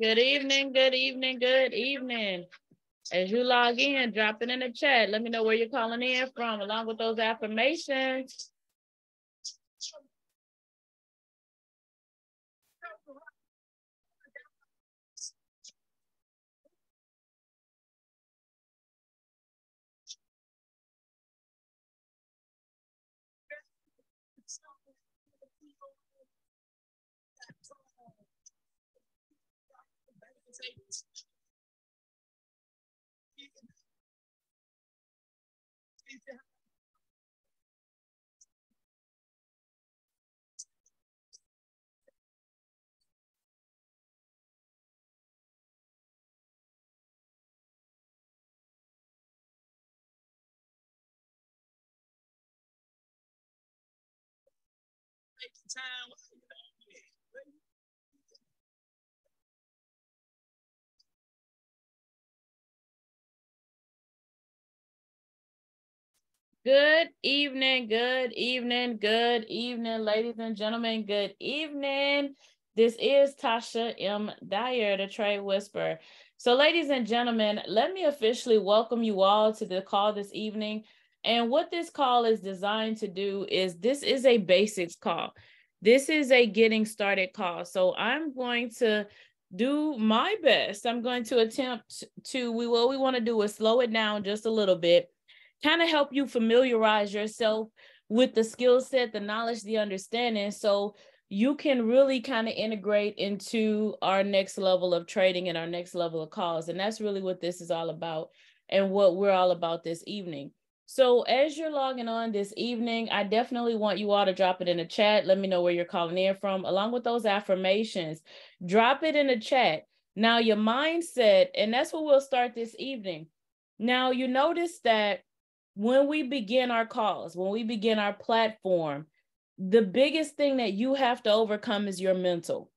Good evening, good evening, good evening. As you log in, drop it in the chat. Let me know where you're calling in from, along with those affirmations. Time. Good evening, good evening, good evening, ladies and gentlemen, good evening. This is Tasha M. Dyer, the Trade Whisperer. So, ladies and gentlemen, let me officially welcome you all to the call this evening. And what this call is designed to do is this is a basics call. This is a getting started call. So, I'm going to do my best. I'm going to attempt to, we what we want to do is slow it down just a little bit kind of help you familiarize yourself with the skill set, the knowledge, the understanding. So you can really kind of integrate into our next level of trading and our next level of calls. And that's really what this is all about and what we're all about this evening. So as you're logging on this evening, I definitely want you all to drop it in the chat. Let me know where you're calling in from, along with those affirmations. Drop it in the chat. Now, your mindset, and that's what we'll start this evening. Now, you notice that when we begin our calls, when we begin our platform, the biggest thing that you have to overcome is your mental.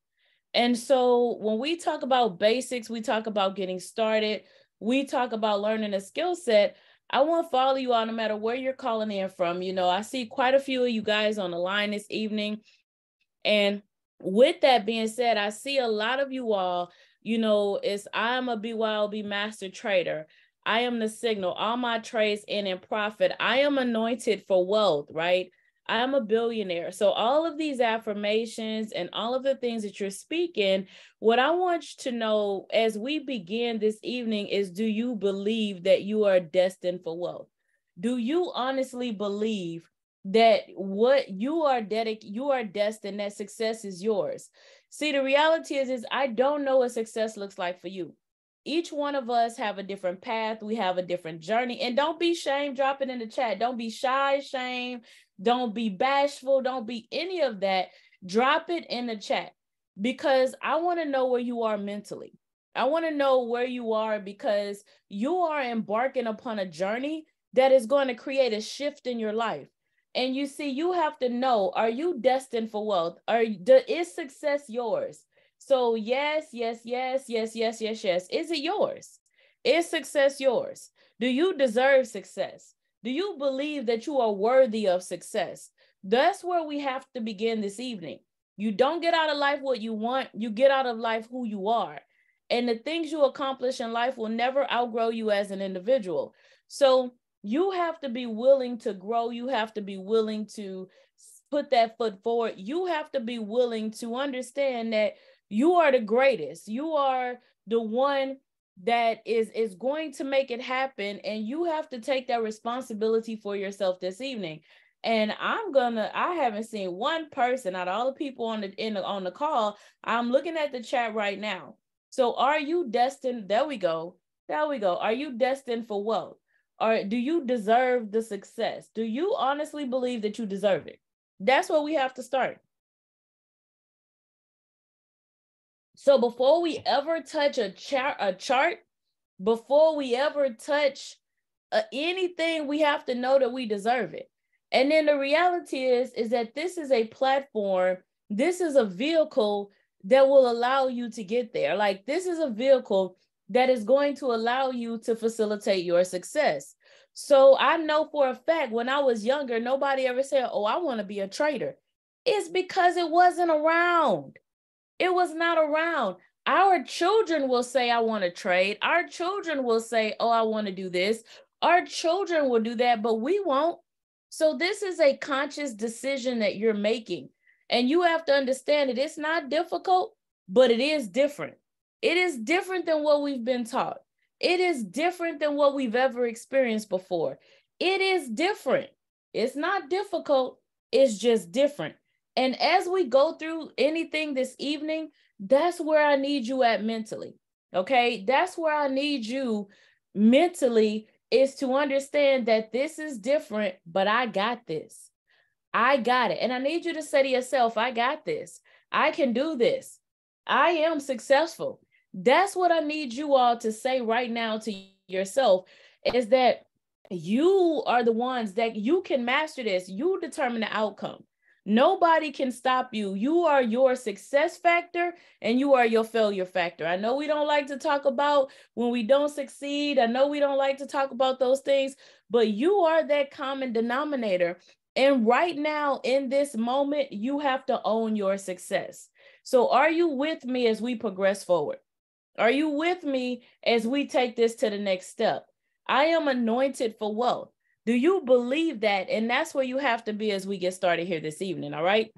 And so when we talk about basics, we talk about getting started, we talk about learning a skill set. I want to follow you all no matter where you're calling in from. You know, I see quite a few of you guys on the line this evening. And with that being said, I see a lot of you all, you know, it's I'm a BYOB master trader. I am the signal. All my trades in and profit. I am anointed for wealth, right? I am a billionaire. So, all of these affirmations and all of the things that you're speaking, what I want you to know as we begin this evening is do you believe that you are destined for wealth? Do you honestly believe that what you are dedic you are destined that success is yours? See, the reality is is I don't know what success looks like for you each one of us have a different path. We have a different journey. And don't be shame. Drop it in the chat. Don't be shy shame. Don't be bashful. Don't be any of that. Drop it in the chat because i want to know where you are mentally. I want to know where you are because you are embarking upon a journey that is going to create a shift in your life. And you see you have to know are you destined for wealth? Are is success yours so, yes, yes, yes, yes, yes, yes, yes. Is it yours? Is success yours? Do you deserve success? Do you believe that you are worthy of success? That's where we have to begin this evening. You don't get out of life what you want, you get out of life who you are. And the things you accomplish in life will never outgrow you as an individual. So, you have to be willing to grow. You have to be willing to put that foot forward. You have to be willing to understand that you are the greatest. You are the one that is is going to make it happen and you have to take that responsibility for yourself this evening. And i'm gonna i haven't seen one person out of all the people on the in the, on the call i'm looking at the chat right now. So are you destined there we go there we go. Are you destined for wealth or do you deserve the success? Do you honestly believe that you deserve it? That's where we have to start So before we ever touch a chart, a chart, before we ever touch uh, anything, we have to know that we deserve it. And then the reality is, is that this is a platform. This is a vehicle that will allow you to get there. Like this is a vehicle that is going to allow you to facilitate your success. So I know for a fact when I was younger, nobody ever said, Oh, I want to be a trader. It's because it wasn't around. It was not around. Our children will say, I want to trade. Our children will say, Oh, I want to do this. Our children will do that, but we won't. So, this is a conscious decision that you're making. And you have to understand it. It's not difficult, but it is different. It is different than what we've been taught. It is different than what we've ever experienced before. It is different. It's not difficult, it's just different. And as we go through anything this evening, that's where I need you at mentally. Okay. That's where I need you mentally is to understand that this is different, but I got this. I got it. And I need you to say to yourself, I got this. I can do this. I am successful. That's what I need you all to say right now to yourself is that you are the ones that you can master this. You determine the outcome. Nobody can stop you. You are your success factor and you are your failure factor. I know we don't like to talk about when we don't succeed. I know we don't like to talk about those things, but you are that common denominator. And right now, in this moment, you have to own your success. So, are you with me as we progress forward? Are you with me as we take this to the next step? I am anointed for wealth. Do you believe that? And that's where you have to be as we get started here this evening. All right.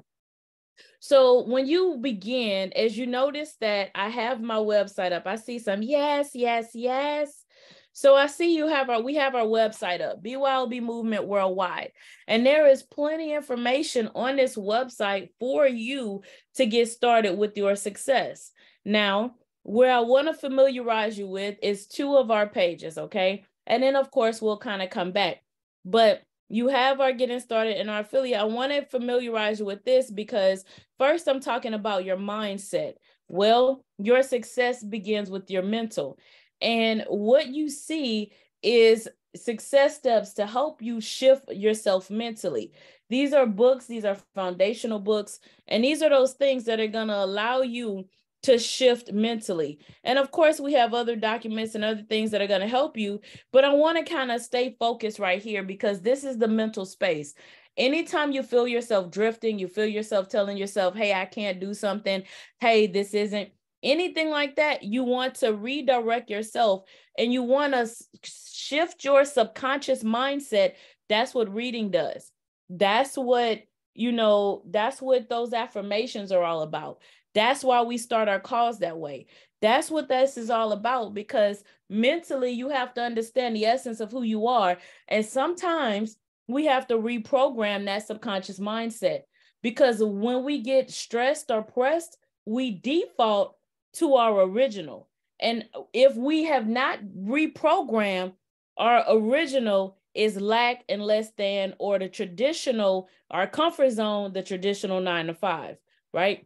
So when you begin, as you notice that I have my website up, I see some yes, yes, yes. So I see you have our we have our website up, BYOB Movement Worldwide. And there is plenty information on this website for you to get started with your success. Now, where I want to familiarize you with is two of our pages, okay? And then of course we'll kind of come back. But you have our getting started in our affiliate. I want to familiarize you with this because first I'm talking about your mindset. Well, your success begins with your mental. And what you see is success steps to help you shift yourself mentally. These are books, these are foundational books, and these are those things that are going to allow you to shift mentally. And of course, we have other documents and other things that are going to help you, but I want to kind of stay focused right here because this is the mental space. Anytime you feel yourself drifting, you feel yourself telling yourself, hey, I can't do something, hey, this isn't anything like that, you want to redirect yourself and you want to shift your subconscious mindset. That's what reading does. That's what you know, that's what those affirmations are all about. That's why we start our calls that way. That's what this is all about because mentally you have to understand the essence of who you are. And sometimes we have to reprogram that subconscious mindset because when we get stressed or pressed, we default to our original. And if we have not reprogrammed, our original is lack and less than, or the traditional, our comfort zone, the traditional nine to five, right?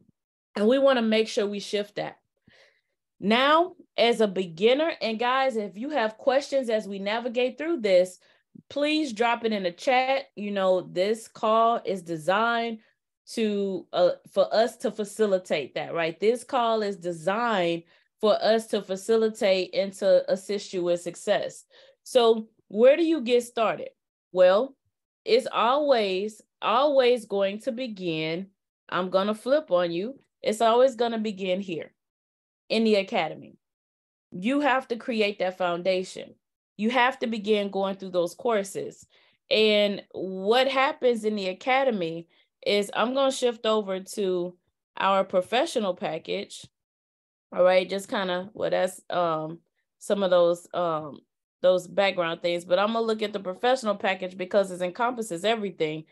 And we want to make sure we shift that. Now, as a beginner, and guys, if you have questions as we navigate through this, please drop it in the chat. You know, this call is designed to uh, for us to facilitate that, right? This call is designed for us to facilitate and to assist you with success. So, where do you get started? Well, it's always always going to begin. I'm going to flip on you it's always going to begin here in the academy. You have to create that foundation. You have to begin going through those courses. And what happens in the academy is I'm going to shift over to our professional package. All right, just kind of well, that's um some of those um those background things, but I'm gonna look at the professional package because it encompasses everything.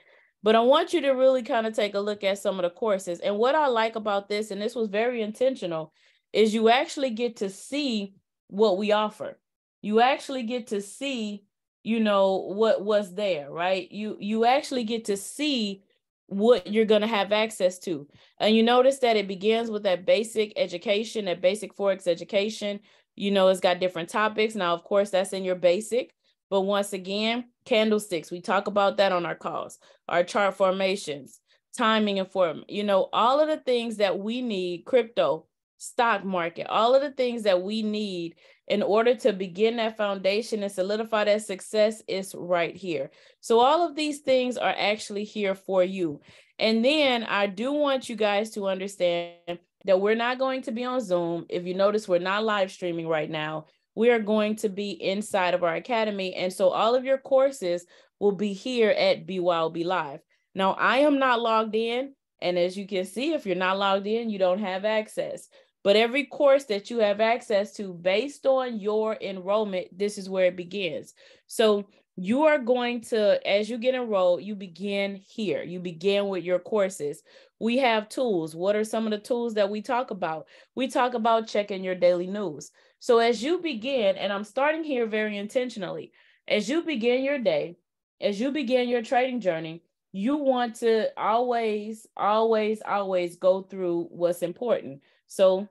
But I want you to really kind of take a look at some of the courses. And what I like about this, and this was very intentional, is you actually get to see what we offer. You actually get to see, you know, what was there, right? You you actually get to see what you're going to have access to. And you notice that it begins with that basic education, that basic Forex education. You know, it's got different topics. Now, of course, that's in your basic. But once again, candlesticks, we talk about that on our calls, our chart formations, timing and form, you know, all of the things that we need, crypto, stock market, all of the things that we need in order to begin that foundation and solidify that success is right here. So all of these things are actually here for you. And then I do want you guys to understand that we're not going to be on Zoom. If you notice, we're not live streaming right now. We are going to be inside of our academy. And so all of your courses will be here at BYOB Live. Now, I am not logged in. And as you can see, if you're not logged in, you don't have access. But every course that you have access to based on your enrollment, this is where it begins. So you are going to, as you get enrolled, you begin here. You begin with your courses. We have tools. What are some of the tools that we talk about? We talk about checking your daily news. So as you begin, and I'm starting here very intentionally, as you begin your day, as you begin your trading journey, you want to always, always, always go through what's important. So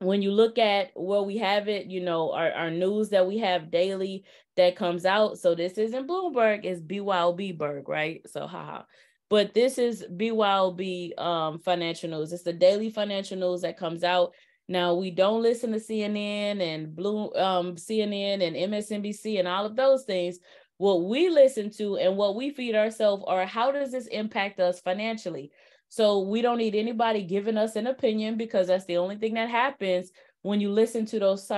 when you look at where we have it, you know, our, our news that we have daily that comes out. So this isn't Bloomberg, it's BYOB Berg, right? So haha. But this is BYOB um, financial news. It's the daily financial news that comes out. Now we don't listen to CNN and Blue um, CNN and MSNBC and all of those things. What we listen to and what we feed ourselves are how does this impact us financially? So we don't need anybody giving us an opinion because that's the only thing that happens when you listen to those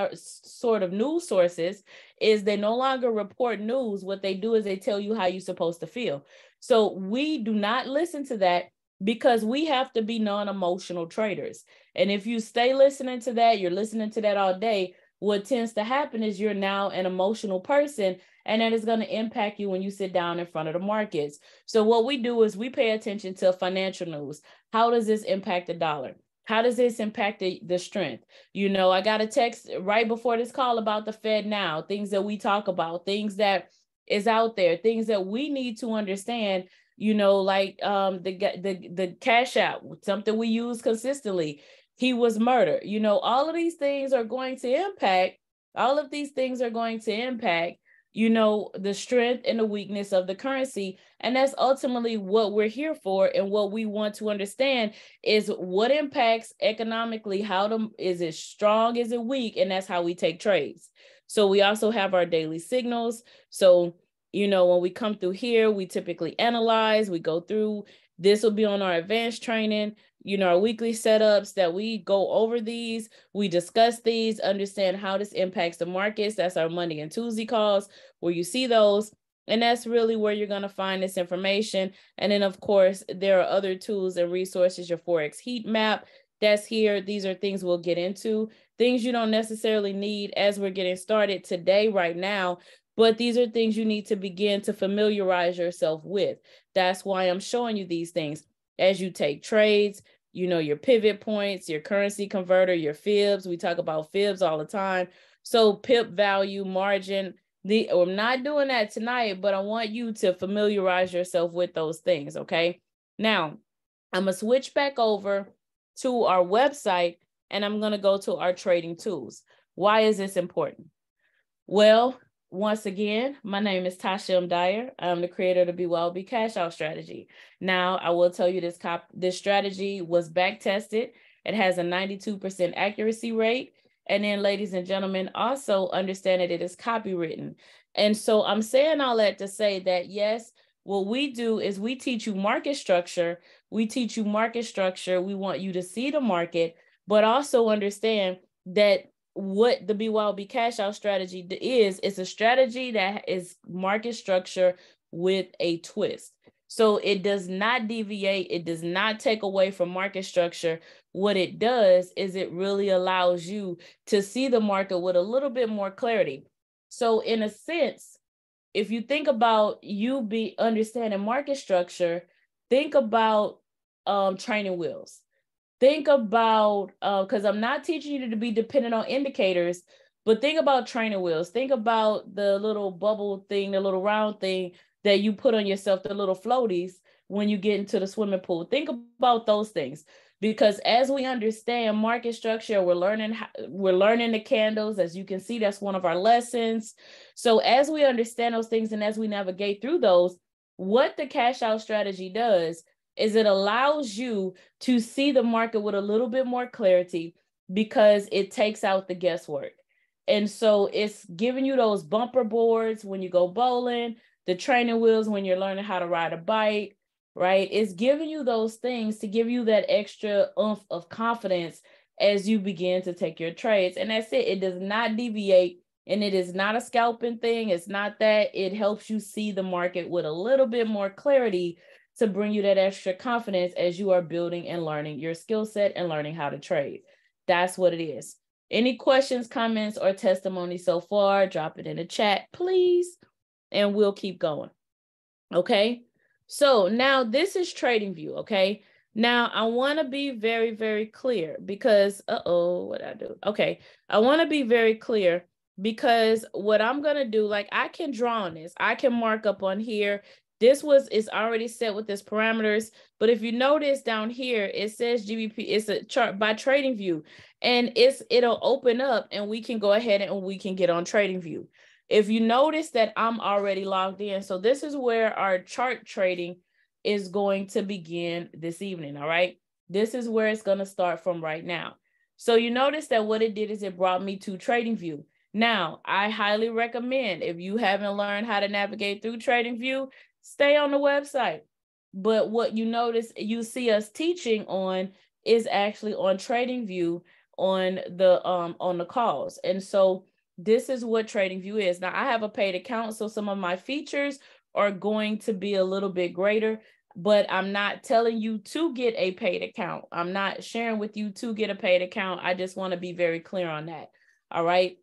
sort of news sources is they no longer report news what they do is they tell you how you're supposed to feel so we do not listen to that because we have to be non-emotional traders and if you stay listening to that you're listening to that all day what tends to happen is you're now an emotional person and that is going to impact you when you sit down in front of the markets. So what we do is we pay attention to financial news. How does this impact the dollar? How does this impact the, the strength? You know, I got a text right before this call about the Fed now, things that we talk about, things that is out there, things that we need to understand you know, like um the the the cash out, something we use consistently. He was murdered. You know, all of these things are going to impact. All of these things are going to impact you know, the strength and the weakness of the currency. And that's ultimately what we're here for. And what we want to understand is what impacts economically, how to, is it strong, is it weak? And that's how we take trades. So we also have our daily signals. So, you know, when we come through here, we typically analyze, we go through, this will be on our advanced training you know, our weekly setups that we go over these, we discuss these, understand how this impacts the markets. That's our Monday and Tuesday calls where you see those. And that's really where you're going to find this information. And then, of course, there are other tools and resources, your Forex heat map that's here. These are things we'll get into, things you don't necessarily need as we're getting started today, right now. But these are things you need to begin to familiarize yourself with. That's why I'm showing you these things as you take trades, you know, your pivot points, your currency converter, your fibs. We talk about fibs all the time. So pip value, margin. The I'm not doing that tonight, but I want you to familiarize yourself with those things. Okay. Now I'm gonna switch back over to our website and I'm gonna go to our trading tools. Why is this important? Well, once again, my name is Tasha M. Dyer. I'm the creator of the well be Cash Out Strategy. Now, I will tell you this cop this strategy was back tested. It has a 92% accuracy rate. And then, ladies and gentlemen, also understand that it is copywritten. And so I'm saying all that to say that yes, what we do is we teach you market structure. We teach you market structure. We want you to see the market, but also understand that what the BYOB cash out strategy is, it's a strategy that is market structure with a twist. So it does not deviate, it does not take away from market structure. What it does is it really allows you to see the market with a little bit more clarity. So in a sense, if you think about you be understanding market structure, think about um, training wheels. Think about because uh, I'm not teaching you to be dependent on indicators, but think about training wheels. Think about the little bubble thing, the little round thing that you put on yourself, the little floaties when you get into the swimming pool. Think about those things because as we understand market structure we're learning how, we're learning the candles as you can see that's one of our lessons so as we understand those things and as we navigate through those what the cash out strategy does is it allows you to see the market with a little bit more clarity because it takes out the guesswork. And so it's giving you those bumper boards when you go bowling, the training wheels when you're learning how to ride a bike, right? It's giving you those things to give you that extra oomph of confidence as you begin to take your trades. And that's it. It does not deviate and it is not a scalping thing. It's not that. It helps you see the market with a little bit more clarity to bring you that extra confidence as you are building and learning your skill set and learning how to trade. That's what it is. Any questions, comments, or testimony so far, drop it in the chat, please, and we'll keep going. Okay. So now this is trading view. Okay. Now I want to be very, very clear because, uh oh, what I do? Okay. I want to be very clear because what I'm going to do, like I can draw on this, I can mark up on here this was is already set with its parameters. But if you notice down here, it says GBP, it's a chart by Trading View, and it's it'll open up and we can go ahead and we can get on Trading View. If you notice that I'm already logged in, so this is where our chart trading is going to begin this evening. All right. This is where it's going to start from right now. So you notice that what it did is it brought me to Trading View. Now, I highly recommend if you haven't learned how to navigate through TradingView, stay on the website. But what you notice you see us teaching on is actually on TradingView on the um on the calls. And so this is what TradingView is. Now I have a paid account, so some of my features are going to be a little bit greater, but I'm not telling you to get a paid account. I'm not sharing with you to get a paid account. I just want to be very clear on that. All right.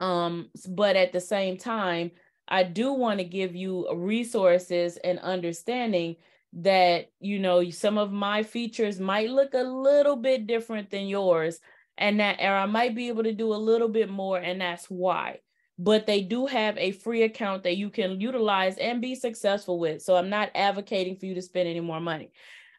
Um, but at the same time, I do want to give you resources and understanding that, you know, some of my features might look a little bit different than yours and that or I might be able to do a little bit more and that's why. But they do have a free account that you can utilize and be successful with. So I'm not advocating for you to spend any more money.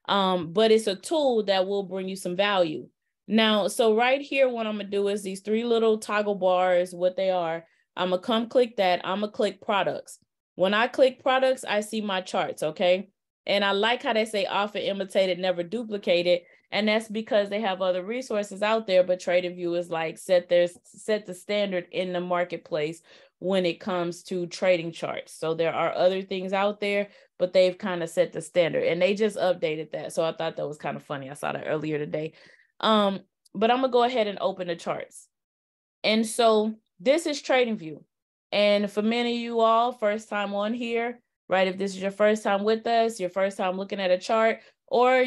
Um, but it's a tool that will bring you some value. Now, so right here, what I'm gonna do is these three little toggle bars, what they are, I'm gonna come click that. I'm gonna click products. When I click products, I see my charts, okay? And I like how they say often imitated, never duplicated. And that's because they have other resources out there, but TradingView is like set their set the standard in the marketplace when it comes to trading charts. So there are other things out there, but they've kind of set the standard and they just updated that. So I thought that was kind of funny. I saw that earlier today. Um, but I'm gonna go ahead and open the charts. And so this is TradingView. And for many of you all, first time on here, right? If this is your first time with us, your first time looking at a chart, or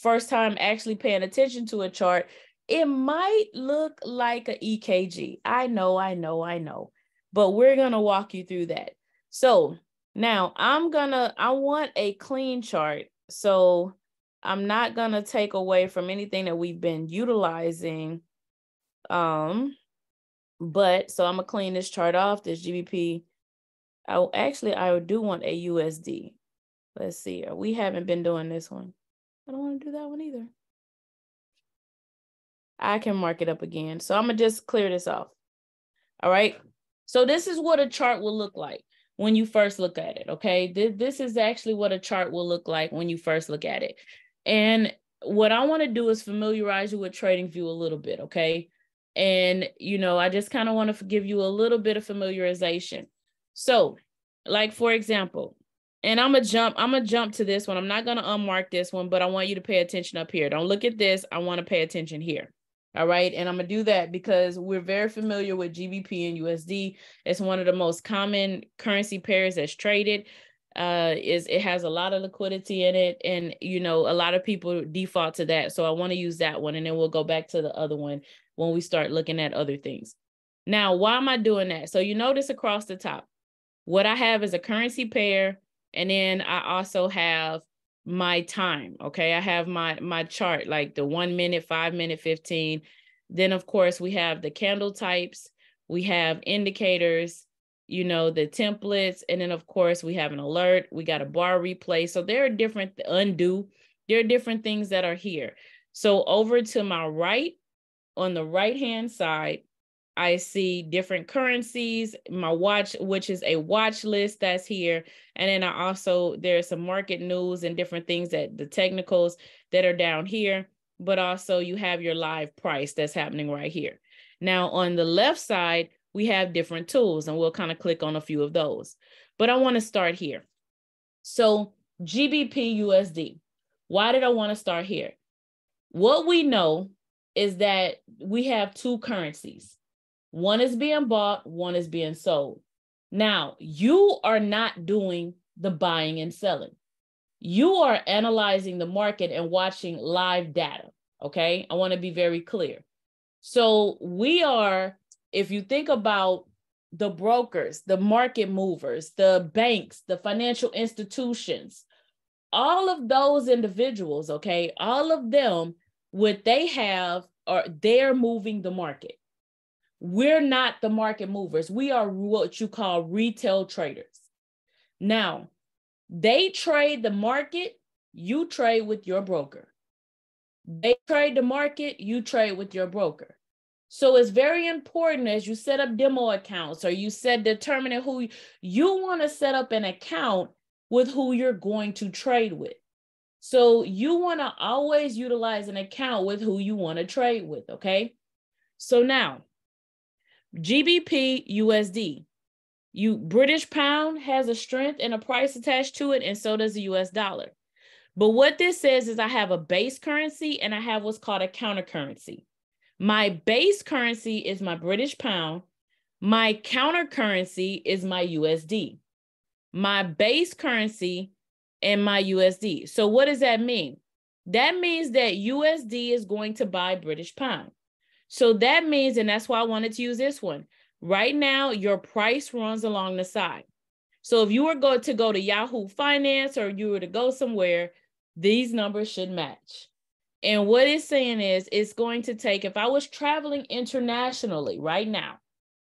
first time actually paying attention to a chart, it might look like a EKG. I know, I know, I know. But we're going to walk you through that. So now I'm going to, I want a clean chart. So I'm not going to take away from anything that we've been utilizing. Um, but so I'm gonna clean this chart off, this GBP. I will, actually I do want a USD. Let's see. Uh, we haven't been doing this one. I don't want to do that one either. I can mark it up again. So I'm gonna just clear this off. All right. So this is what a chart will look like when you first look at it. Okay. This is actually what a chart will look like when you first look at it. And what I want to do is familiarize you with TradingView a little bit. Okay. And, you know, I just kind of want to give you a little bit of familiarization. So, like, for example, and I'm gonna jump, I'm gonna jump to this one. I'm not gonna unmark this one, but I want you to pay attention up here. Don't look at this. I want to pay attention here. All right. And I'm gonna do that because we're very familiar with GBP and USD. It's one of the most common currency pairs that's traded. uh is it has a lot of liquidity in it and you know a lot of people default to that so i want to use that one and then we'll go back to the other one when we start looking at other things now why am i doing that so you notice across the top what i have is a currency pair and then i also have my time okay i have my my chart like the one minute five minute 15 then of course we have the candle types we have indicators you know, the templates. And then of course we have an alert, we got a bar replay. So there are different undo, there are different things that are here. So over to my right, on the right-hand side, I see different currencies, my watch, which is a watch list that's here. And then I also, there's some market news and different things that the technicals that are down here, but also you have your live price that's happening right here. Now on the left side, we have different tools and we'll kind of click on a few of those. But I want to start here. So GBP USD. Why did I want to start here? What we know is that we have two currencies. One is being bought, one is being sold. Now, you are not doing the buying and selling. You are analyzing the market and watching live data. Okay. I want to be very clear. So we are if you think about the brokers, the market movers, the banks, the financial institutions, all of those individuals, okay, all of them, what they have are they're moving the market. We're not the market movers. We are what you call retail traders. Now, they trade the market, you trade with your broker. They trade the market, you trade with your broker. So it's very important as you set up demo accounts or you set determining who you, you want to set up an account with who you're going to trade with. So you want to always utilize an account with who you want to trade with, okay? So now, GBP USD. You British pound has a strength and a price attached to it and so does the US dollar. But what this says is I have a base currency and I have what's called a counter currency. My base currency is my British pound. My counter currency is my USD. My base currency and my USD. So what does that mean? That means that USD is going to buy British pound. So that means, and that's why I wanted to use this one. Right now, your price runs along the side. So if you were going to go to Yahoo Finance or you were to go somewhere, these numbers should match. And what it's saying is, it's going to take, if I was traveling internationally right now,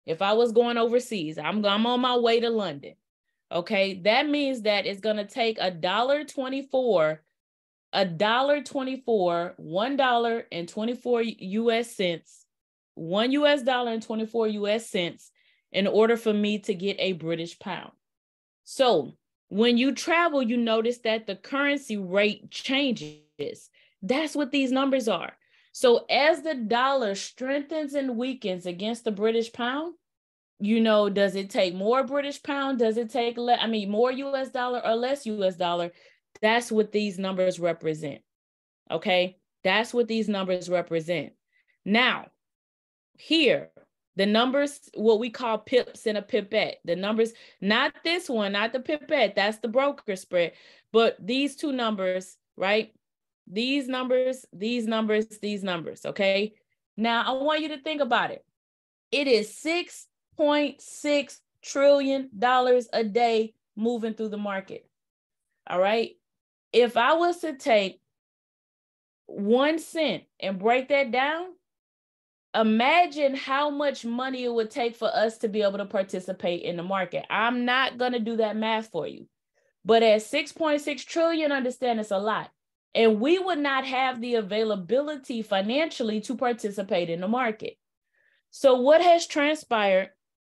if I was going overseas, I'm, I'm on my way to London. Okay. That means that it's going to take a dollar 24, a dollar 24, one dollar and 24 US cents, one US dollar and 24 US cents in order for me to get a British pound. So when you travel, you notice that the currency rate changes. That's what these numbers are. So as the dollar strengthens and weakens against the British pound, you know, does it take more British pound? Does it take less? I mean, more US dollar or less US dollar? That's what these numbers represent. Okay. That's what these numbers represent. Now, here, the numbers, what we call pips and a pipette, the numbers, not this one, not the pipette, that's the broker spread, but these two numbers, right? these numbers, these numbers, these numbers, okay? Now, I want you to think about it. It is $6.6 trillion a day moving through the market. All right. If I was to take one cent and break that down, imagine how much money it would take for us to be able to participate in the market. I'm not going to do that math for you. But at 6.6 trillion, understand it's a lot and we would not have the availability financially to participate in the market. So what has transpired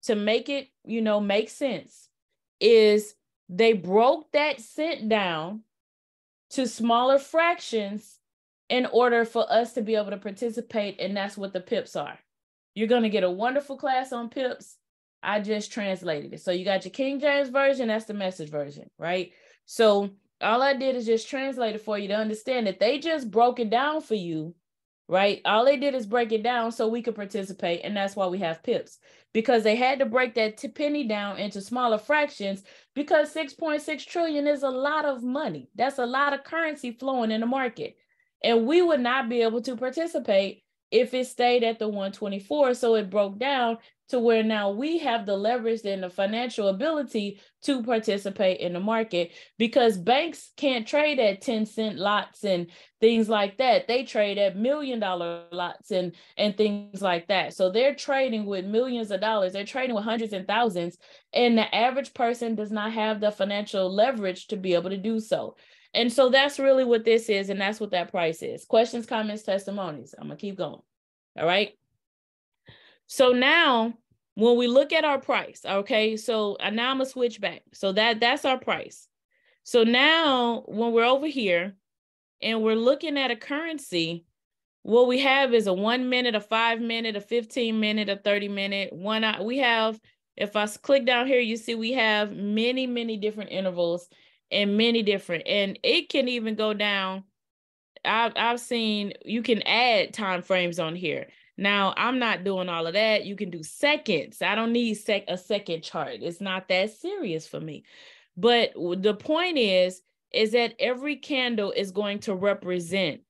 to make it, you know, make sense is they broke that cent down to smaller fractions in order for us to be able to participate and that's what the pips are. You're going to get a wonderful class on pips. I just translated it. So you got your King James version, that's the message version, right? So all I did is just translate it for you to understand that they just broke it down for you, right? All they did is break it down so we could participate. And that's why we have pips because they had to break that penny down into smaller fractions because 6.6 trillion is a lot of money. That's a lot of currency flowing in the market. And we would not be able to participate if it stayed at the 124. So it broke down to where now we have the leverage and the financial ability to participate in the market because banks can't trade at 10 cent lots and things like that. They trade at million dollar lots and, and things like that. So they're trading with millions of dollars, they're trading with hundreds and thousands. And the average person does not have the financial leverage to be able to do so. And so that's really what this is, and that's what that price is. Questions, comments, testimonies. I'm gonna keep going. All right. So now when we look at our price, okay, so uh, now I'm gonna switch back. So that that's our price. So now when we're over here and we're looking at a currency, what we have is a one minute, a five minute, a 15 minute, a 30 minute, one we have, if I click down here, you see we have many, many different intervals and many different, and it can even go down. I've I've seen you can add time frames on here. Now, I'm not doing all of that. You can do seconds. I don't need sec- a second chart. It's not that serious for me. But the point is, is that every candle is going to represent,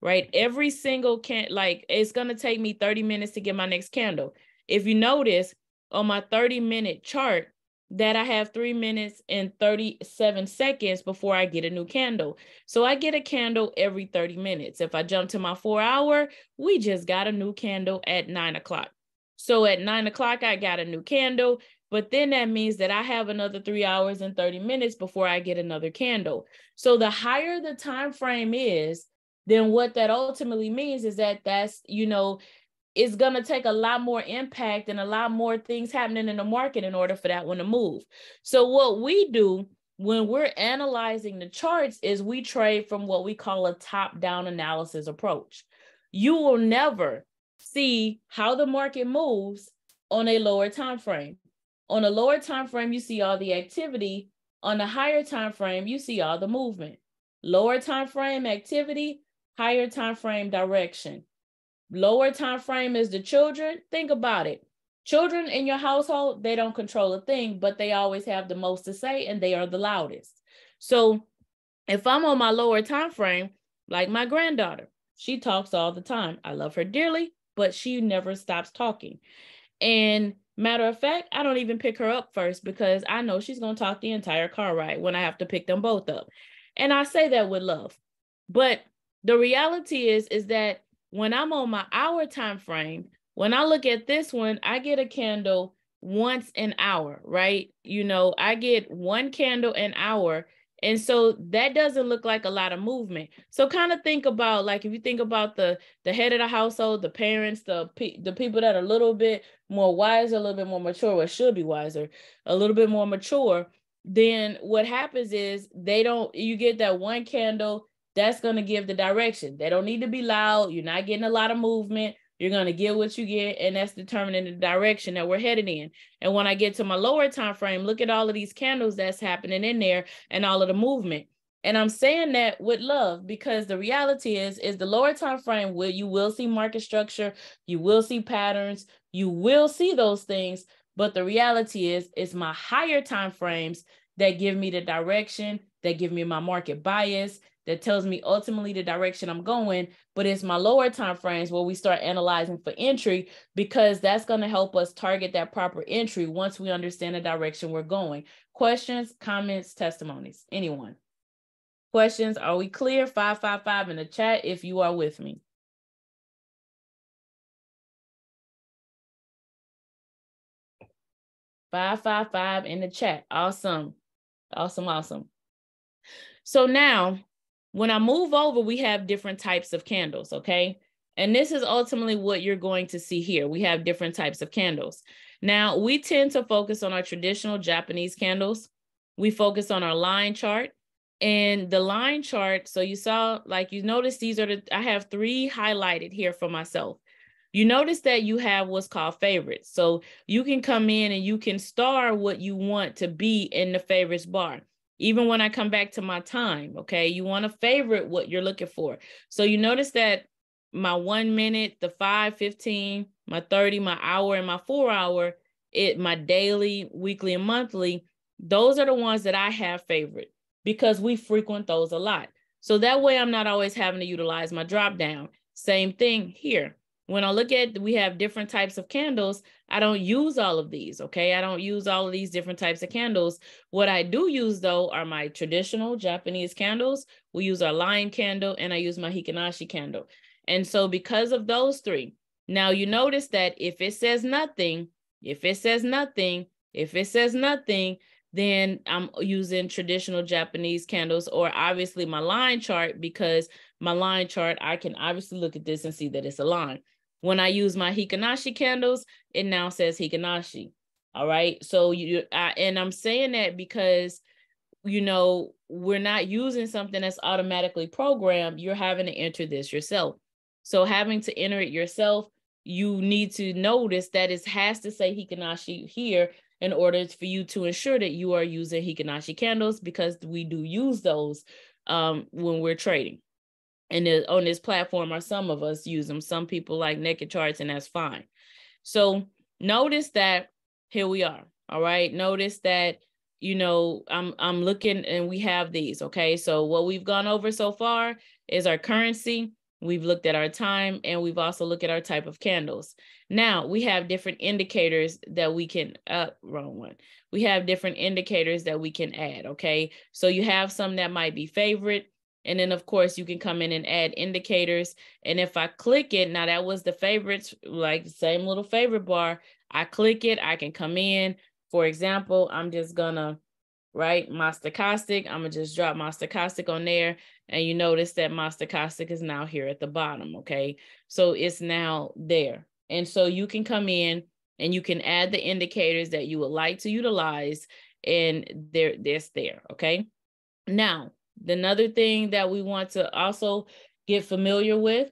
right? Every single can like it's going to take me 30 minutes to get my next candle. If you notice on my 30 minute chart, that I have three minutes and 37 seconds before I get a new candle. So I get a candle every 30 minutes. If I jump to my four hour, we just got a new candle at nine o'clock. So at nine o'clock, I got a new candle, but then that means that I have another three hours and 30 minutes before I get another candle. So the higher the time frame is, then what that ultimately means is that that's, you know, it's going to take a lot more impact and a lot more things happening in the market in order for that one to move. So what we do when we're analyzing the charts is we trade from what we call a top-down analysis approach. You will never see how the market moves on a lower time frame. On a lower time frame, you see all the activity. On a higher time frame, you see all the movement. Lower time frame activity, higher time frame direction lower time frame is the children think about it. Children in your household they don't control a thing but they always have the most to say and they are the loudest. So if i'm on my lower time frame like my granddaughter she talks all the time. I love her dearly but she never stops talking. And matter of fact i don't even pick her up first because i know she's going to talk the entire car ride when i have to pick them both up. And i say that with love but the reality is is that when I'm on my hour time frame, when I look at this one, I get a candle once an hour, right? You know, I get one candle an hour. And so that doesn't look like a lot of movement. So kind of think about like if you think about the the head of the household, the parents, the the people that are a little bit more wiser, a little bit more mature, or should be wiser, a little bit more mature, then what happens is they don't you get that one candle that's going to give the direction. They don't need to be loud. You're not getting a lot of movement. You're going to get what you get, and that's determining the direction that we're headed in. And when I get to my lower time frame, look at all of these candles that's happening in there and all of the movement. And I'm saying that with love because the reality is, is the lower time frame where you will see market structure, you will see patterns, you will see those things. But the reality is, it's my higher time frames that give me the direction, that give me my market bias, that tells me ultimately the direction I'm going, but it's my lower time frames where we start analyzing for entry because that's going to help us target that proper entry once we understand the direction we're going. Questions, comments, testimonies, anyone? Questions, are we clear? 555 in the chat if you are with me. Five five five in the chat. Awesome. Awesome. Awesome. So now when I move over, we have different types of candles, okay? And this is ultimately what you're going to see here. We have different types of candles. Now, we tend to focus on our traditional Japanese candles. We focus on our line chart. And the line chart, so you saw, like you notice these are the, I have three highlighted here for myself. You notice that you have what's called favorites. So you can come in and you can star what you want to be in the favorites bar even when I come back to my time, okay, you want to favorite what you're looking for. So you notice that my one minute, the five, 15, my 30, my hour, and my four hour, it my daily, weekly, and monthly, those are the ones that I have favorite because we frequent those a lot. So that way I'm not always having to utilize my drop down. Same thing here. When I look at, we have different types of candles. I don't use all of these, okay? I don't use all of these different types of candles. What I do use though are my traditional Japanese candles. We use our line candle and I use my Heikin Ashi candle. And so because of those three, now you notice that if it says nothing, if it says nothing, if it says nothing, then I'm using traditional Japanese candles or obviously my line chart because my line chart, I can obviously look at this and see that it's a line. When I use my Heikin Ashi candles, it now says Heikin Ashi. All right. So you I, and I'm saying that because you know we're not using something that's automatically programmed. You're having to enter this yourself. So having to enter it yourself, you need to notice that it has to say Heikin Ashi here in order for you to ensure that you are using Heikin Ashi candles because we do use those um, when we're trading and on this platform are some of us use them some people like naked charts and that's fine. So notice that here we are all right? Notice that you know i'm i'm looking and we have these okay? So what we've gone over so far is our currency we've looked at our time and we've also looked at our type of candles. Now we have different indicators that we can uh wrong one. We have different indicators that we can add okay? So you have some that might be favorite and then of course you can come in and add indicators. And if I click it, now that was the favorites, like the same little favorite bar. I click it, I can come in. For example, I'm just gonna write My stochastic, I'm gonna just drop my stochastic on there. And you notice that my stochastic is now here at the bottom, okay? So it's now there. And so you can come in and you can add the indicators that you would like to utilize and there, there's there, okay? Now, Another thing that we want to also get familiar with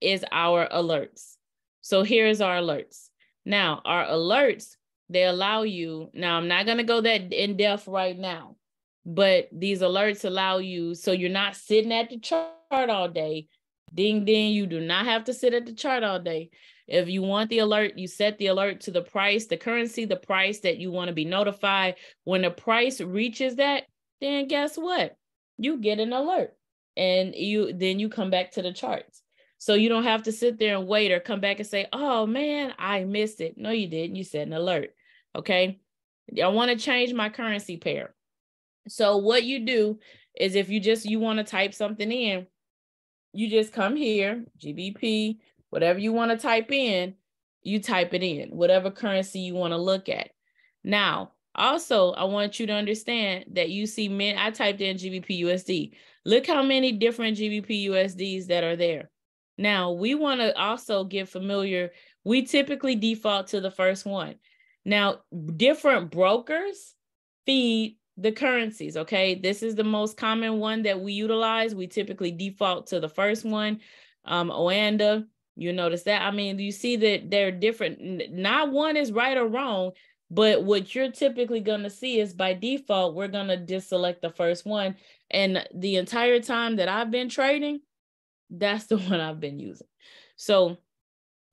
is our alerts. So here's our alerts. Now, our alerts, they allow you, now I'm not going to go that in depth right now, but these alerts allow you, so you're not sitting at the chart all day. Ding, ding, you do not have to sit at the chart all day. If you want the alert, you set the alert to the price, the currency, the price that you want to be notified. When the price reaches that, then guess what? You get an alert and you then you come back to the charts. So you don't have to sit there and wait or come back and say, oh man, I missed it. No, you didn't. You set an alert. Okay. I want to change my currency pair. So what you do is if you just you want to type something in, you just come here, GBP, whatever you want to type in, you type it in, whatever currency you want to look at. Now, also, I want you to understand that you see men, I typed in GBP USD. Look how many different GBP USDs that are there. Now, we want to also get familiar. We typically default to the first one. Now, different brokers feed the currencies, okay? This is the most common one that we utilize. We typically default to the first one, um, Oanda. You notice that. I mean, you see that they're different. Not one is right or wrong. But what you're typically going to see is by default, we're going to deselect the first one. And the entire time that I've been trading, that's the one I've been using. So,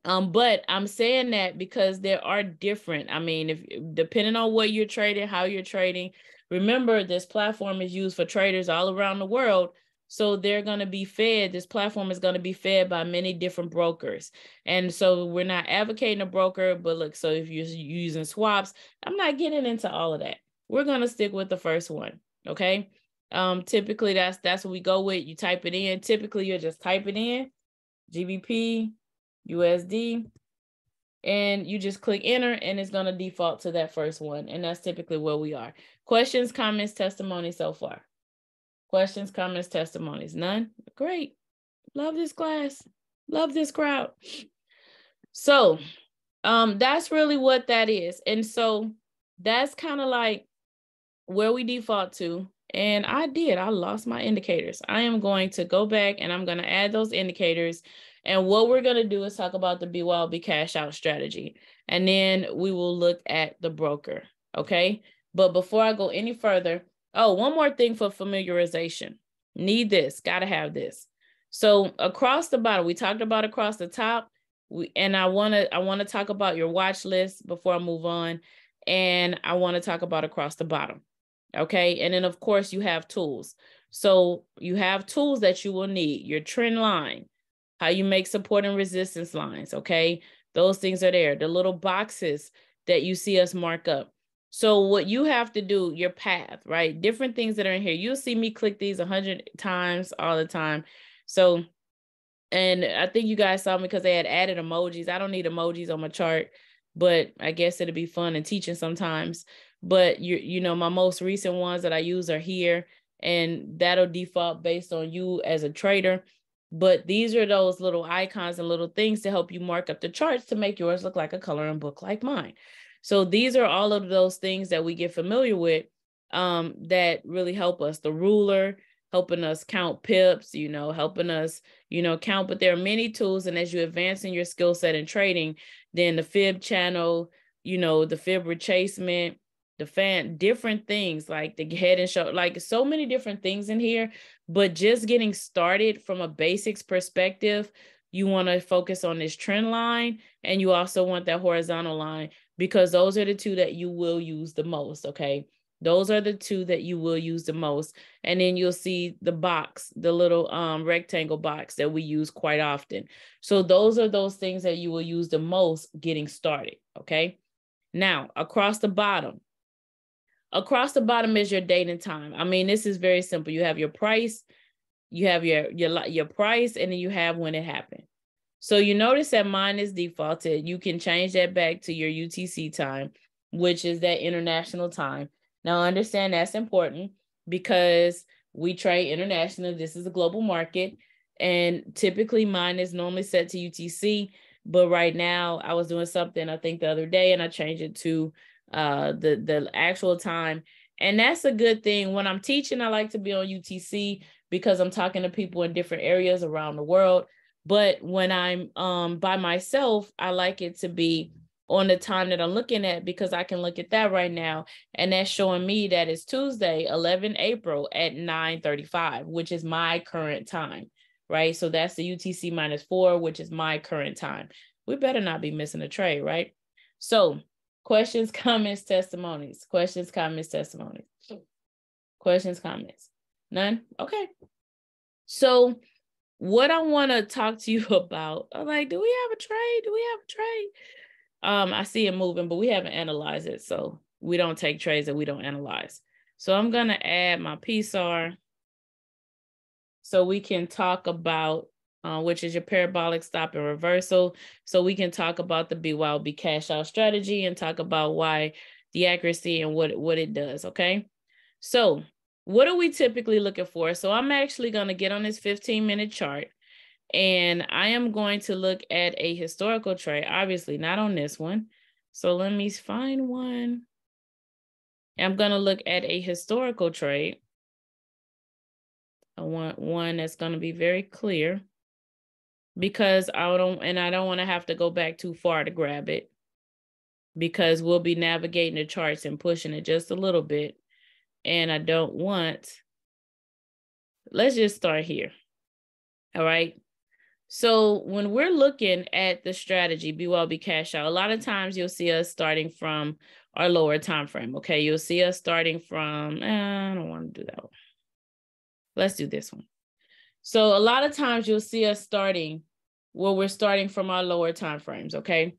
um, but I'm saying that because there are different. I mean, if depending on what you're trading, how you're trading, remember this platform is used for traders all around the world. So they're going to be fed, this platform is going to be fed by many different brokers. And so we're not advocating a broker, but look, so if you're using swaps, I'm not getting into all of that. We're going to stick with the first one. Okay. Um, typically that's that's what we go with. You type it in. Typically, you're just type it in GBP, USD, and you just click enter and it's going to default to that first one. And that's typically where we are. Questions, comments, testimony so far. Questions, comments, testimonies? None? Great. Love this class. Love this crowd. So um that's really what that is. And so that's kind of like where we default to. And I did, I lost my indicators. I am going to go back and I'm going to add those indicators. And what we're going to do is talk about the BYOB cash out strategy. And then we will look at the broker. Okay. But before I go any further, Oh, one more thing for familiarization. Need this, gotta have this. So across the bottom, we talked about across the top. We, and I want to I want to talk about your watch list before I move on. And I want to talk about across the bottom. Okay. And then of course you have tools. So you have tools that you will need, your trend line, how you make support and resistance lines. Okay. Those things are there. The little boxes that you see us mark up. So what you have to do, your path, right? Different things that are in here. You'll see me click these a hundred times all the time. So, and I think you guys saw me because they had added emojis. I don't need emojis on my chart, but I guess it'd be fun and teaching sometimes. But you, you know, my most recent ones that I use are here, and that'll default based on you as a trader. But these are those little icons and little things to help you mark up the charts to make yours look like a coloring book like mine. So these are all of those things that we get familiar with um, that really help us. The ruler, helping us count pips, you know, helping us, you know, count. But there are many tools. And as you advance in your skill set in trading, then the fib channel, you know, the fib retracement, the fan, different things like the head and shoulder, like so many different things in here. But just getting started from a basics perspective, you want to focus on this trend line and you also want that horizontal line because those are the two that you will use the most. Okay. Those are the two that you will use the most. And then you'll see the box, the little um, rectangle box that we use quite often. So those are those things that you will use the most getting started. Okay. Now, across the bottom, across the bottom is your date and time. I mean, this is very simple. You have your price, you have your your your price, and then you have when it happened. So you notice that mine is defaulted. You can change that back to your UTC time, which is that international time. Now understand that's important because we trade international. This is a global market. And typically mine is normally set to UTC. But right now I was doing something I think the other day and I changed it to uh the the actual time. And that's a good thing. When I'm teaching, I like to be on UTC because I'm talking to people in different areas around the world. But when I'm um by myself, I like it to be on the time that I'm looking at because I can look at that right now. And that's showing me that it's Tuesday, 11 April at 9:35, which is my current time, right? So that's the UTC minus four, which is my current time. We better not be missing a trade, right? So questions, comments, testimonies. Questions, comments, testimonies. Questions, comments. None? Okay. So what I want to talk to you about, I'm like, do we have a trade? Do we have a trade? Um, I see it moving, but we haven't analyzed it. So we don't take trades that we don't analyze. So I'm going to add my PSAR so we can talk about, uh, which is your parabolic stop and reversal. So we can talk about the BYOB cash out strategy and talk about why the accuracy and what, what it does. Okay. So what are we typically looking for? So I'm actually going to get on this 15 minute chart and I am going to look at a historical trade, obviously not on this one. So let me find one. I'm going to look at a historical trade. I want one that's going to be very clear because I don't, and I don't want to have to go back too far to grab it because we'll be navigating the charts and pushing it just a little bit. And I don't want, let's just start here. All right. So when we're looking at the strategy, BYOB cash out, a lot of times you'll see us starting from our lower time frame. Okay, you'll see us starting from. Eh, I don't want to do that one. Let's do this one. So a lot of times you'll see us starting where we're starting from our lower time frames. Okay.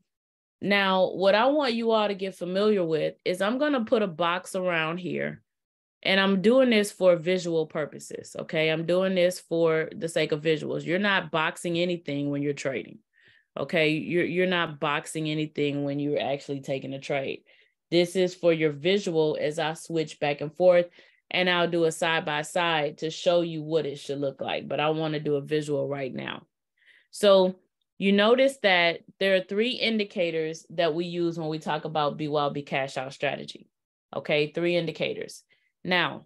Now, what I want you all to get familiar with is I'm going to put a box around here and I'm doing this for visual purposes. Okay. I'm doing this for the sake of visuals. You're not boxing anything when you're trading. Okay. You're, you're not boxing anything when you're actually taking a trade. This is for your visual as I switch back and forth and I'll do a side by side to show you what it should look like. But I want to do a visual right now. So you notice that there are three indicators that we use when we talk about BYOB cash out strategy. Okay. Three indicators. Now,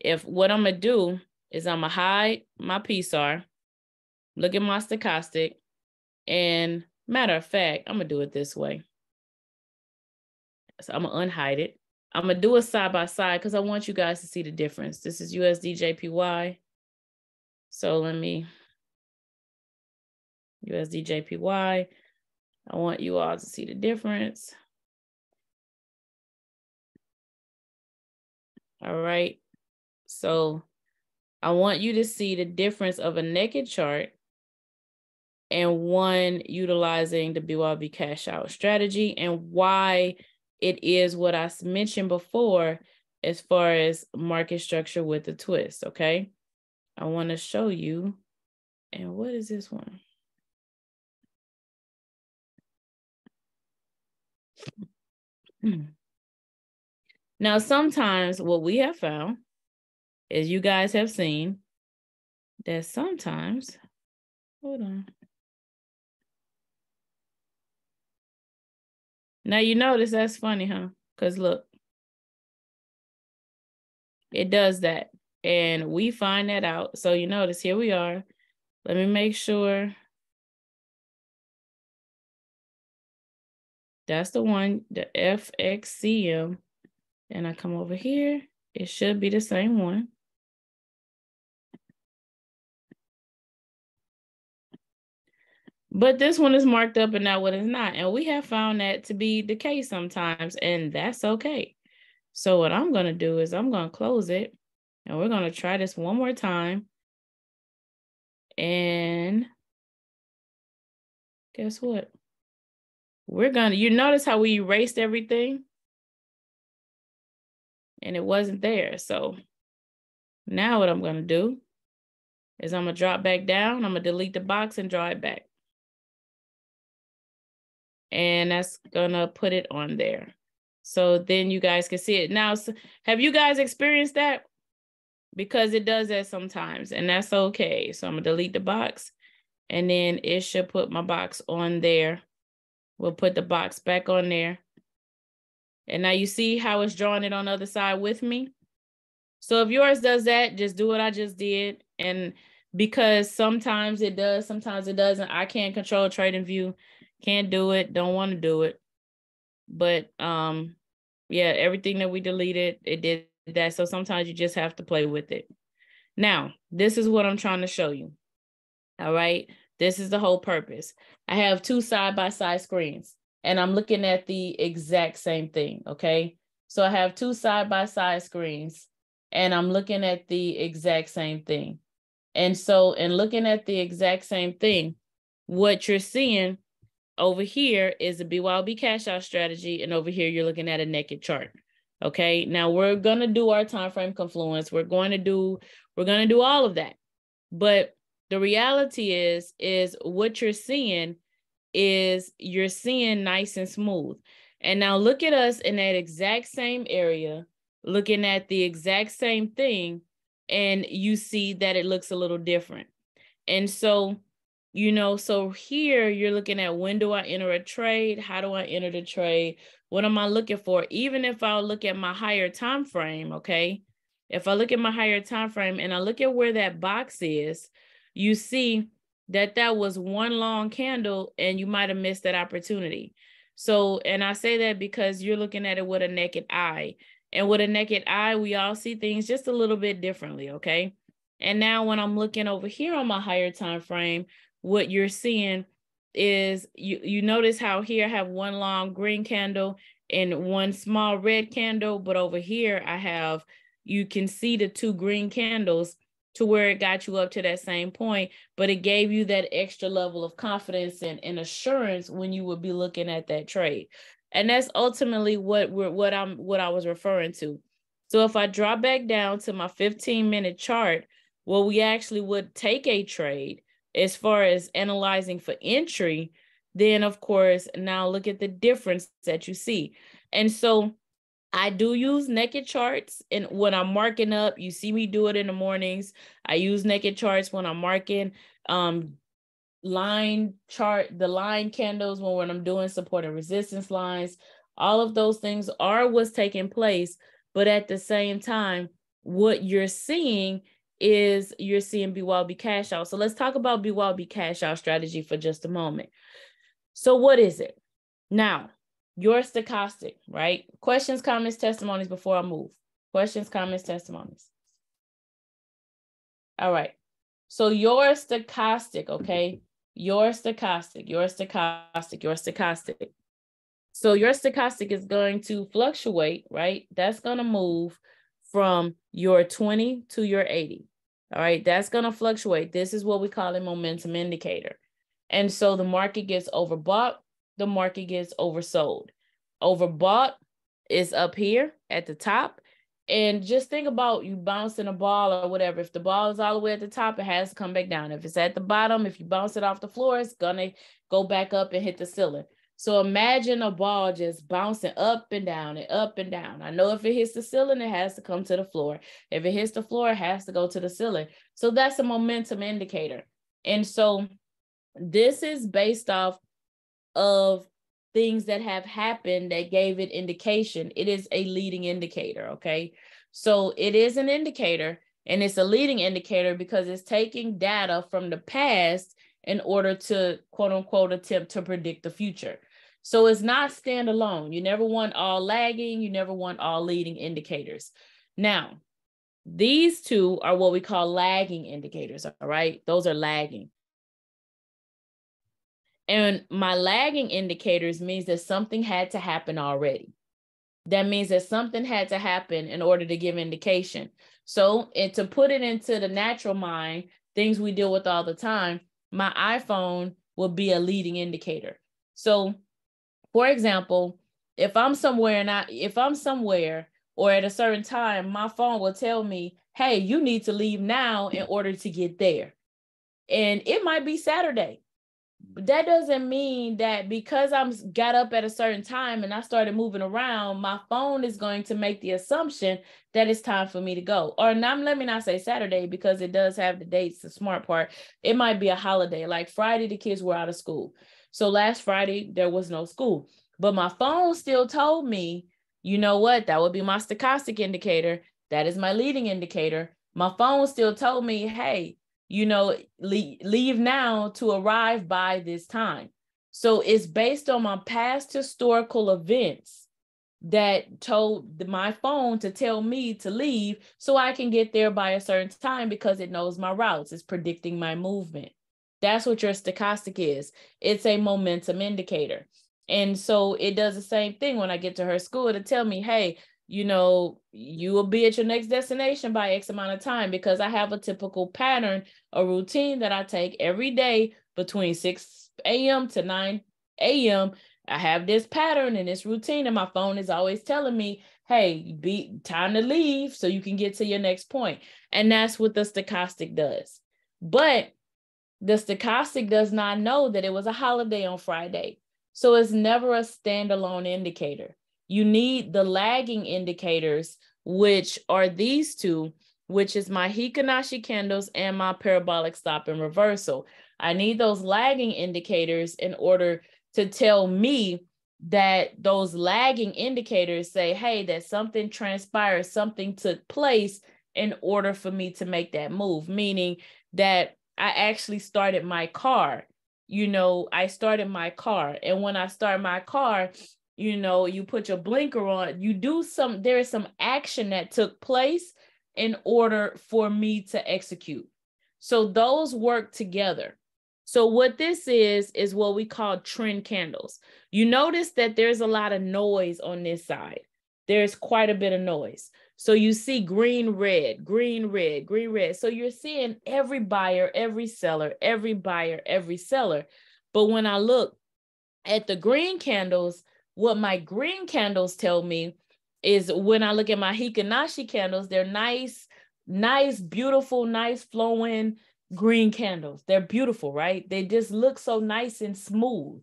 if what I'm gonna do is I'm gonna hide my PSAR, look at my stochastic, and matter of fact, I'm gonna do it this way. So I'm gonna unhide it. I'm gonna do it side by side because I want you guys to see the difference. This is USD JPY. So let me USD JPY. I want you all to see the difference. All right. So I want you to see the difference of a naked chart and one utilizing the BYOB cash out strategy and why it is what I mentioned before as far as market structure with the twist. Okay. I want to show you. And what is this one? Hmm. Now, sometimes what we have found is you guys have seen that sometimes, hold on. Now you notice that's funny, huh? Because look, it does that. And we find that out. So you notice here we are. Let me make sure. That's the one, the FXCM. And I come over here. It should be the same one. But this one is marked up and that one is not. And we have found that to be the case sometimes, and that's okay. So what I'm going to do is I'm going to close it and we're going to try this one more time. And guess what? We're going to, you notice how we erased everything? And it wasn't there. So now what I'm going to do is I'm going to drop back down. I'm going to delete the box and draw it back and that's gonna put it on there. So then you guys can see it. Now, have you guys experienced that? Because it does that sometimes and that's okay. So I'm gonna delete the box and then it should put my box on there. We'll put the box back on there. And now you see how it's drawing it on the other side with me. So if yours does that, just do what I just did. And because sometimes it does, sometimes it doesn't. I can't control TradingView, can't do it, don't want to do it. But um, yeah, everything that we deleted, it did that. So sometimes you just have to play with it. Now, this is what I'm trying to show you. All right. This is the whole purpose. I have two side by side screens and I'm looking at the exact same thing. Okay. So I have two side by side screens and I'm looking at the exact same thing. And so, in looking at the exact same thing, what you're seeing over here is a BYOB cash out strategy, and over here you're looking at a naked chart. Okay, now we're gonna do our time frame confluence. We're going to do we're gonna do all of that, but the reality is is what you're seeing is you're seeing nice and smooth. And now look at us in that exact same area, looking at the exact same thing, and you see that it looks a little different. And so you know so here you're looking at when do i enter a trade how do i enter the trade what am i looking for even if i look at my higher time frame okay if i look at my higher time frame and i look at where that box is you see that that was one long candle and you might have missed that opportunity. So and i say that because you're looking at it with a naked eye. And with a naked eye we all see things just a little bit differently okay? And now when i'm looking over here on my higher time frame what you're seeing is you you notice how here I have one long green candle and one small red candle, but over here I have you can see the two green candles to where it got you up to that same point, but it gave you that extra level of confidence and, and assurance when you would be looking at that trade. And that's ultimately what we're what I'm what I was referring to. So if I drop back down to my 15 minute chart, well, we actually would take a trade as far as analyzing for entry, then of course, now look at the difference that you see. And so I do use naked charts and when I'm marking up, you see me do it in the mornings. I use naked charts when I'm marking um line chart, the line candles when, when I'm doing support and resistance lines. All of those things are what's taking place, but at the same time, what you're seeing is you're seeing BYOB cash out. So let's talk about BYOB cash out strategy for just a moment. So what is it? Now, your stochastic, right? Questions, comments, testimonies before I move. Questions, comments, testimonies. All right. So your stochastic, okay? your stochastic, your stochastic, your stochastic. So your stochastic is going to fluctuate, right? That's going to move from your 20 to your 80. All right, that's going to fluctuate. This is what we call a momentum indicator. And so the market gets overbought, the market gets oversold. Overbought is up here at the top. And just think about you bouncing a ball or whatever. If the ball is all the way at the top, it has to come back down. If it's at the bottom, if you bounce it off the floor, it's gonna go back up and hit the ceiling. So imagine a ball just bouncing up and down and up and down. I know if it hits the ceiling, it has to come to the floor. If it hits the floor, it has to go to the ceiling. So that's a momentum indicator. And so this is based off of things that have happened that gave it indication. It is a leading indicator, okay? So it is an indicator and it's a leading indicator because it's taking data from the past in order to quote unquote attempt to predict the future. So it's not standalone. You never want all lagging, you never want all leading indicators. Now, these two are what we call lagging indicators, all right? Those are lagging. And my lagging indicators means that something had to happen already. That means that something had to happen in order to give indication. So, and to put it into the natural mind, things we deal with all the time, my iPhone will be a leading indicator. So, for example, if I'm somewhere and I if I'm somewhere or at a certain time, my phone will tell me, "Hey, you need to leave now in order to get there." And it might be Saturday that doesn't mean that because I'm got up at a certain time and I started moving around, my phone is going to make the assumption that it's time for me to go. Or not, let me not say Saturday because it does have the dates, the smart part. It might be a holiday, like Friday, the kids were out of school. So last Friday, there was no school, but my phone still told me, you know what, that would be my stochastic indicator. That is my leading indicator. My phone still told me, hey, you know, leave, leave now to arrive by this time. So it's based on my past historical events that told my phone to tell me to leave so I can get there by a certain time because it knows my routes, it's predicting my movement. That's what your stochastic is. It's a momentum indicator. And so it does the same thing when I get to her school to tell me, hey, you know, you will be at your next destination by X amount of time because I have a typical pattern, a routine that I take every day between 6 a.m. to 9 a.m. I have this pattern and this routine, and my phone is always telling me, hey, be time to leave so you can get to your next point. And that's what the stochastic does. But the stochastic does not know that it was a holiday on Friday. So it's never a standalone indicator you need the lagging indicators, which are these two, which is my Heikin Ashi candles and my parabolic stop and reversal. I need those lagging indicators in order to tell me that those lagging indicators say, hey, that something transpired, something took place in order for me to make that move, meaning that I actually started my car. You know, I started my car. And when I start my car, you know, you put your blinker on, you do some, there is some action that took place in order for me to execute. So those work together. So what this is, is what we call trend candles. You notice that there's a lot of noise on this side. There's quite a bit of noise. So you see green, red, green, red, green, red. So you're seeing every buyer, every seller, every buyer, every seller. But when I look at the green candles, what my green candles tell me is when I look at my Heikin Ashi candles, they're nice, nice, beautiful, nice flowing green candles. They're beautiful, right? They just look so nice and smooth.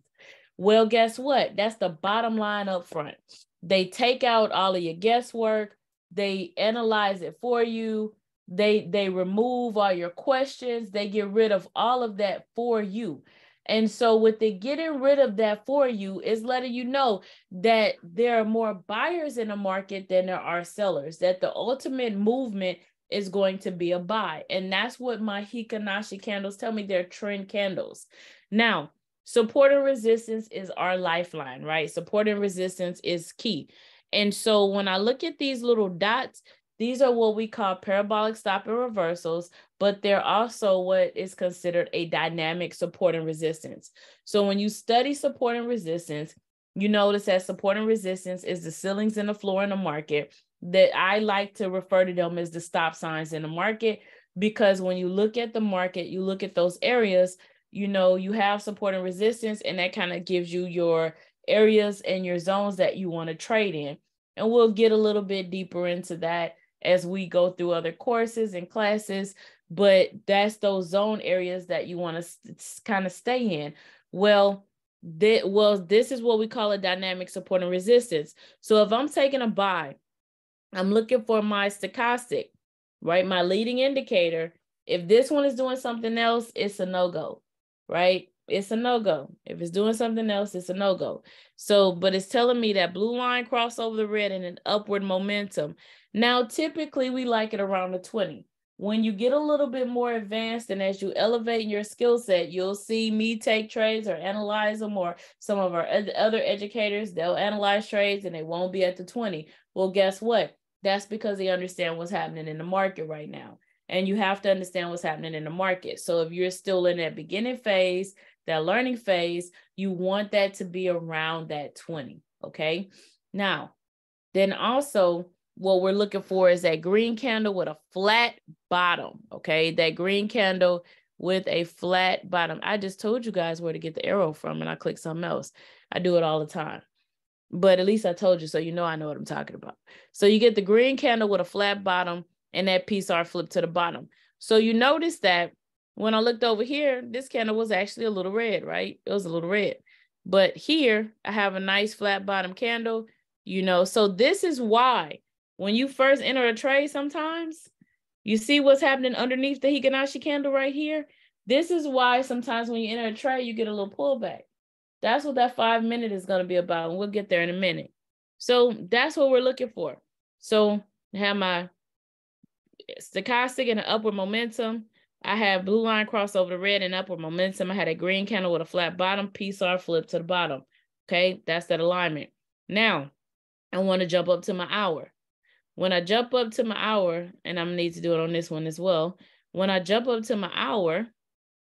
Well, guess what? That's the bottom line up front. They take out all of your guesswork, they analyze it for you, they they remove all your questions, they get rid of all of that for you. And so with the getting rid of that for you is letting you know that there are more buyers in the market than there are sellers, that the ultimate movement is going to be a buy. And that's what my Heikin Ashi candles tell me they're trend candles. Now, support and resistance is our lifeline, right? Support and resistance is key. And so when I look at these little dots, these are what we call parabolic stop and reversals, but they're also what is considered a dynamic support and resistance. So when you study support and resistance, you notice that support and resistance is the ceilings and the floor in the market that I like to refer to them as the stop signs in the market because when you look at the market, you look at those areas, you know, you have support and resistance and that kind of gives you your areas and your zones that you want to trade in. And we'll get a little bit deeper into that as we go through other courses and classes, but that's those zone areas that you want to kind of stay in. Well, that well, this is what we call a dynamic support and resistance. So if I'm taking a buy, I'm looking for my stochastic, right? My leading indicator. If this one is doing something else, it's a no-go, right? It's a no-go. If it's doing something else, it's a no-go. So, but it's telling me that blue line cross over the red and an upward momentum. Now, typically we like it around the 20 when you get a little bit more advanced and as you elevate your skill set, you'll see me take trades or analyze them, or some of our other educators, they'll analyze trades and they won't be at the 20. Well, guess what? That's because they understand what's happening in the market right now. And you have to understand what's happening in the market. So if you're still in that beginning phase, that learning phase, you want that to be around that 20. Okay. Now, then also, what we're looking for is that green candle with a flat bottom. Okay. That green candle with a flat bottom. I just told you guys where to get the arrow from and I click something else. I do it all the time. But at least I told you so you know I know what I'm talking about. So you get the green candle with a flat bottom and that PSR flip to the bottom. So you notice that when I looked over here, this candle was actually a little red, right? It was a little red. But here I have a nice flat bottom candle, you know. So this is why when you first enter a trade sometimes, you see what's happening underneath the Heikin Ashi candle right here. This is why sometimes when you enter a trade, you get a little pullback. That's what that five minute is going to be about. And we'll get there in a minute. So that's what we're looking for. So I have my stochastic and an upward momentum. I have blue line cross over the red and upward momentum. I had a green candle with a flat bottom, PSR flip to the bottom. Okay, that's that alignment. Now, I want to jump up to my hour. When I jump up to my hour, and I'm gonna need to do it on this one as well. When I jump up to my hour,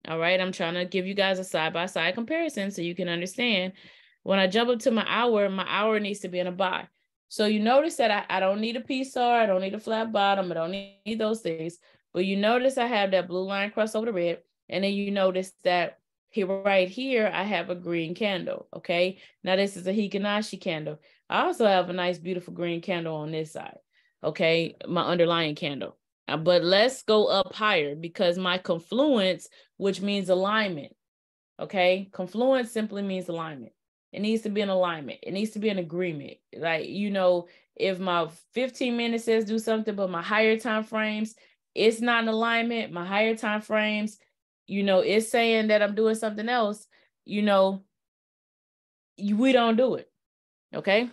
all right, I'm trying to give you guys a side-by-side comparison so you can understand. When I jump up to my hour, my hour needs to be in a buy. So you notice that I, I don't need a PSR, I don't need a flat bottom, I don't need those things. But you notice I have that blue line cross over the red. And then you notice that here right here, I have a green candle. Okay. Now this is a Heikin Ashi candle. I also have a nice, beautiful green candle on this side okay, my underlying candle. Uh, but let's go up higher because my confluence, which means alignment, okay, confluence simply means alignment. It needs to be an alignment. It needs to be an agreement. Like, you know, if my 15 minutes says do something, but my higher time frames, it's not an alignment. My higher time frames, you know, it's saying that I'm doing something else, you know, we don't do it. Okay.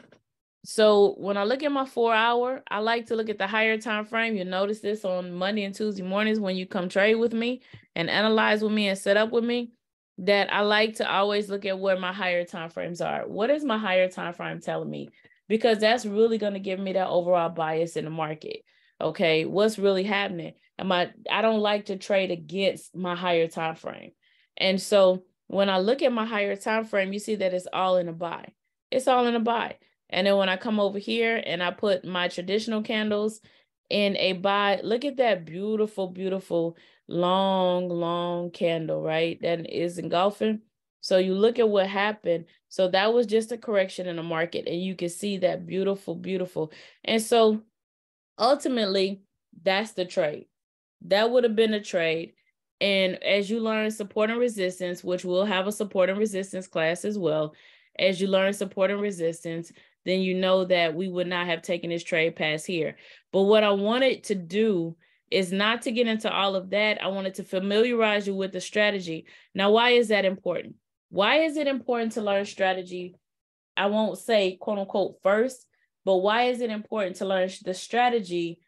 So when I look at my four hour, I like to look at the higher time frame. You'll notice this on Monday and Tuesday mornings when you come trade with me and analyze with me and set up with me. That I like to always look at where my higher time frames are. What is my higher time frame telling me? Because that's really going to give me that overall bias in the market. Okay, what's really happening? Am I? I don't like to trade against my higher time frame, and so when I look at my higher time frame, you see that it's all in a buy. It's all in a buy. And then when I come over here and I put my traditional candles in a buy, look at that beautiful, beautiful, long, long candle, right? That is engulfing. So you look at what happened. So that was just a correction in the market. And you can see that beautiful, beautiful. And so ultimately, that's the trade. That would have been a trade. And as you learn support and resistance, which we'll have a support and resistance class as well, as you learn support and resistance, then you know that we would not have taken this trade past here. But what I wanted to do is not to get into all of that. I wanted to familiarize you with the strategy. Now, why is that important? Why is it important to learn strategy? I won't say quote unquote first, but why is it important to learn the strategy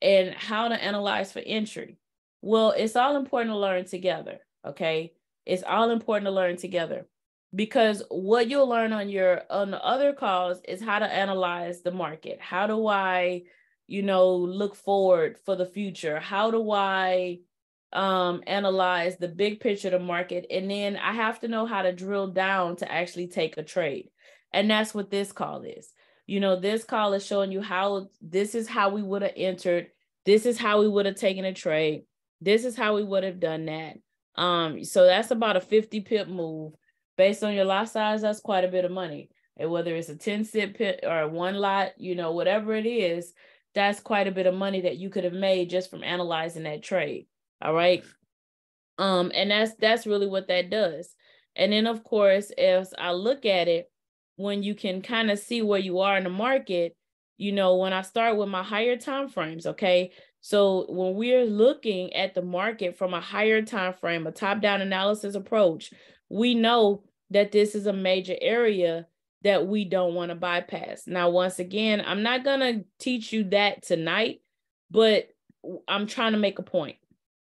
and how to analyze for entry? Well, it's all important to learn together. Okay. It's all important to learn together because what you'll learn on your on the other calls is how to analyze the market how do i you know, look forward for the future? How do I um, analyze the big picture of the market? And then I have to know how to drill down to actually take a trade. And that's what this call is. You know, this call is showing you how this is how we would have entered. This is how we would have taken a trade. This is how we would have done that. Um, so that's about a 50 pip move. Based on your lot size, that's quite a bit of money. And whether it's a 10 cent pip or one lot, you know, whatever it is, that's quite a bit of money that you could have made just from analyzing that trade. All right. Um, and that's that's really what that does. And then of course, as I look at it, when you can kind of see where you are in the market, you know, when I start with my higher time frames, okay. So when we're looking at the market from a higher time frame, a top-down analysis approach, we know that this is a major area that we don't want to bypass. Now, once again, I'm not going to teach you that tonight, but I'm trying to make a point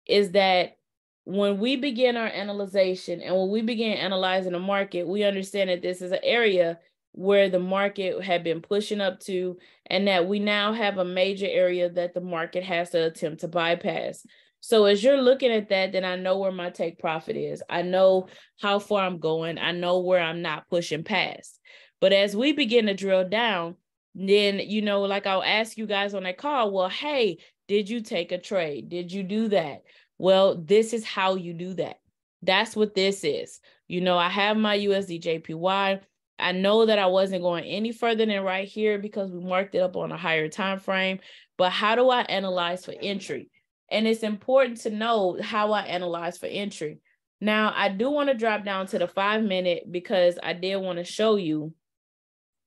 is that when we begin our analyzation and when we begin analyzing the market, we understand that this is an area where the market had been pushing up to, and that we now have a major area that the market has to attempt to bypass. So as you're looking at that, then I know where my take profit is. I know how far I'm going. I know where I'm not pushing past. But as we begin to drill down, then you know, like I'll ask you guys on that call, well, hey, did you take a trade? Did you do that? Well, this is how you do that. That's what this is. You know, I have my USD JPY. I know that I wasn't going any further than right here because we marked it up on a higher time frame. But how do I analyze for entry? And it's important to know how I analyze for entry. Now, I do want to drop down to the five minute because I did want to show you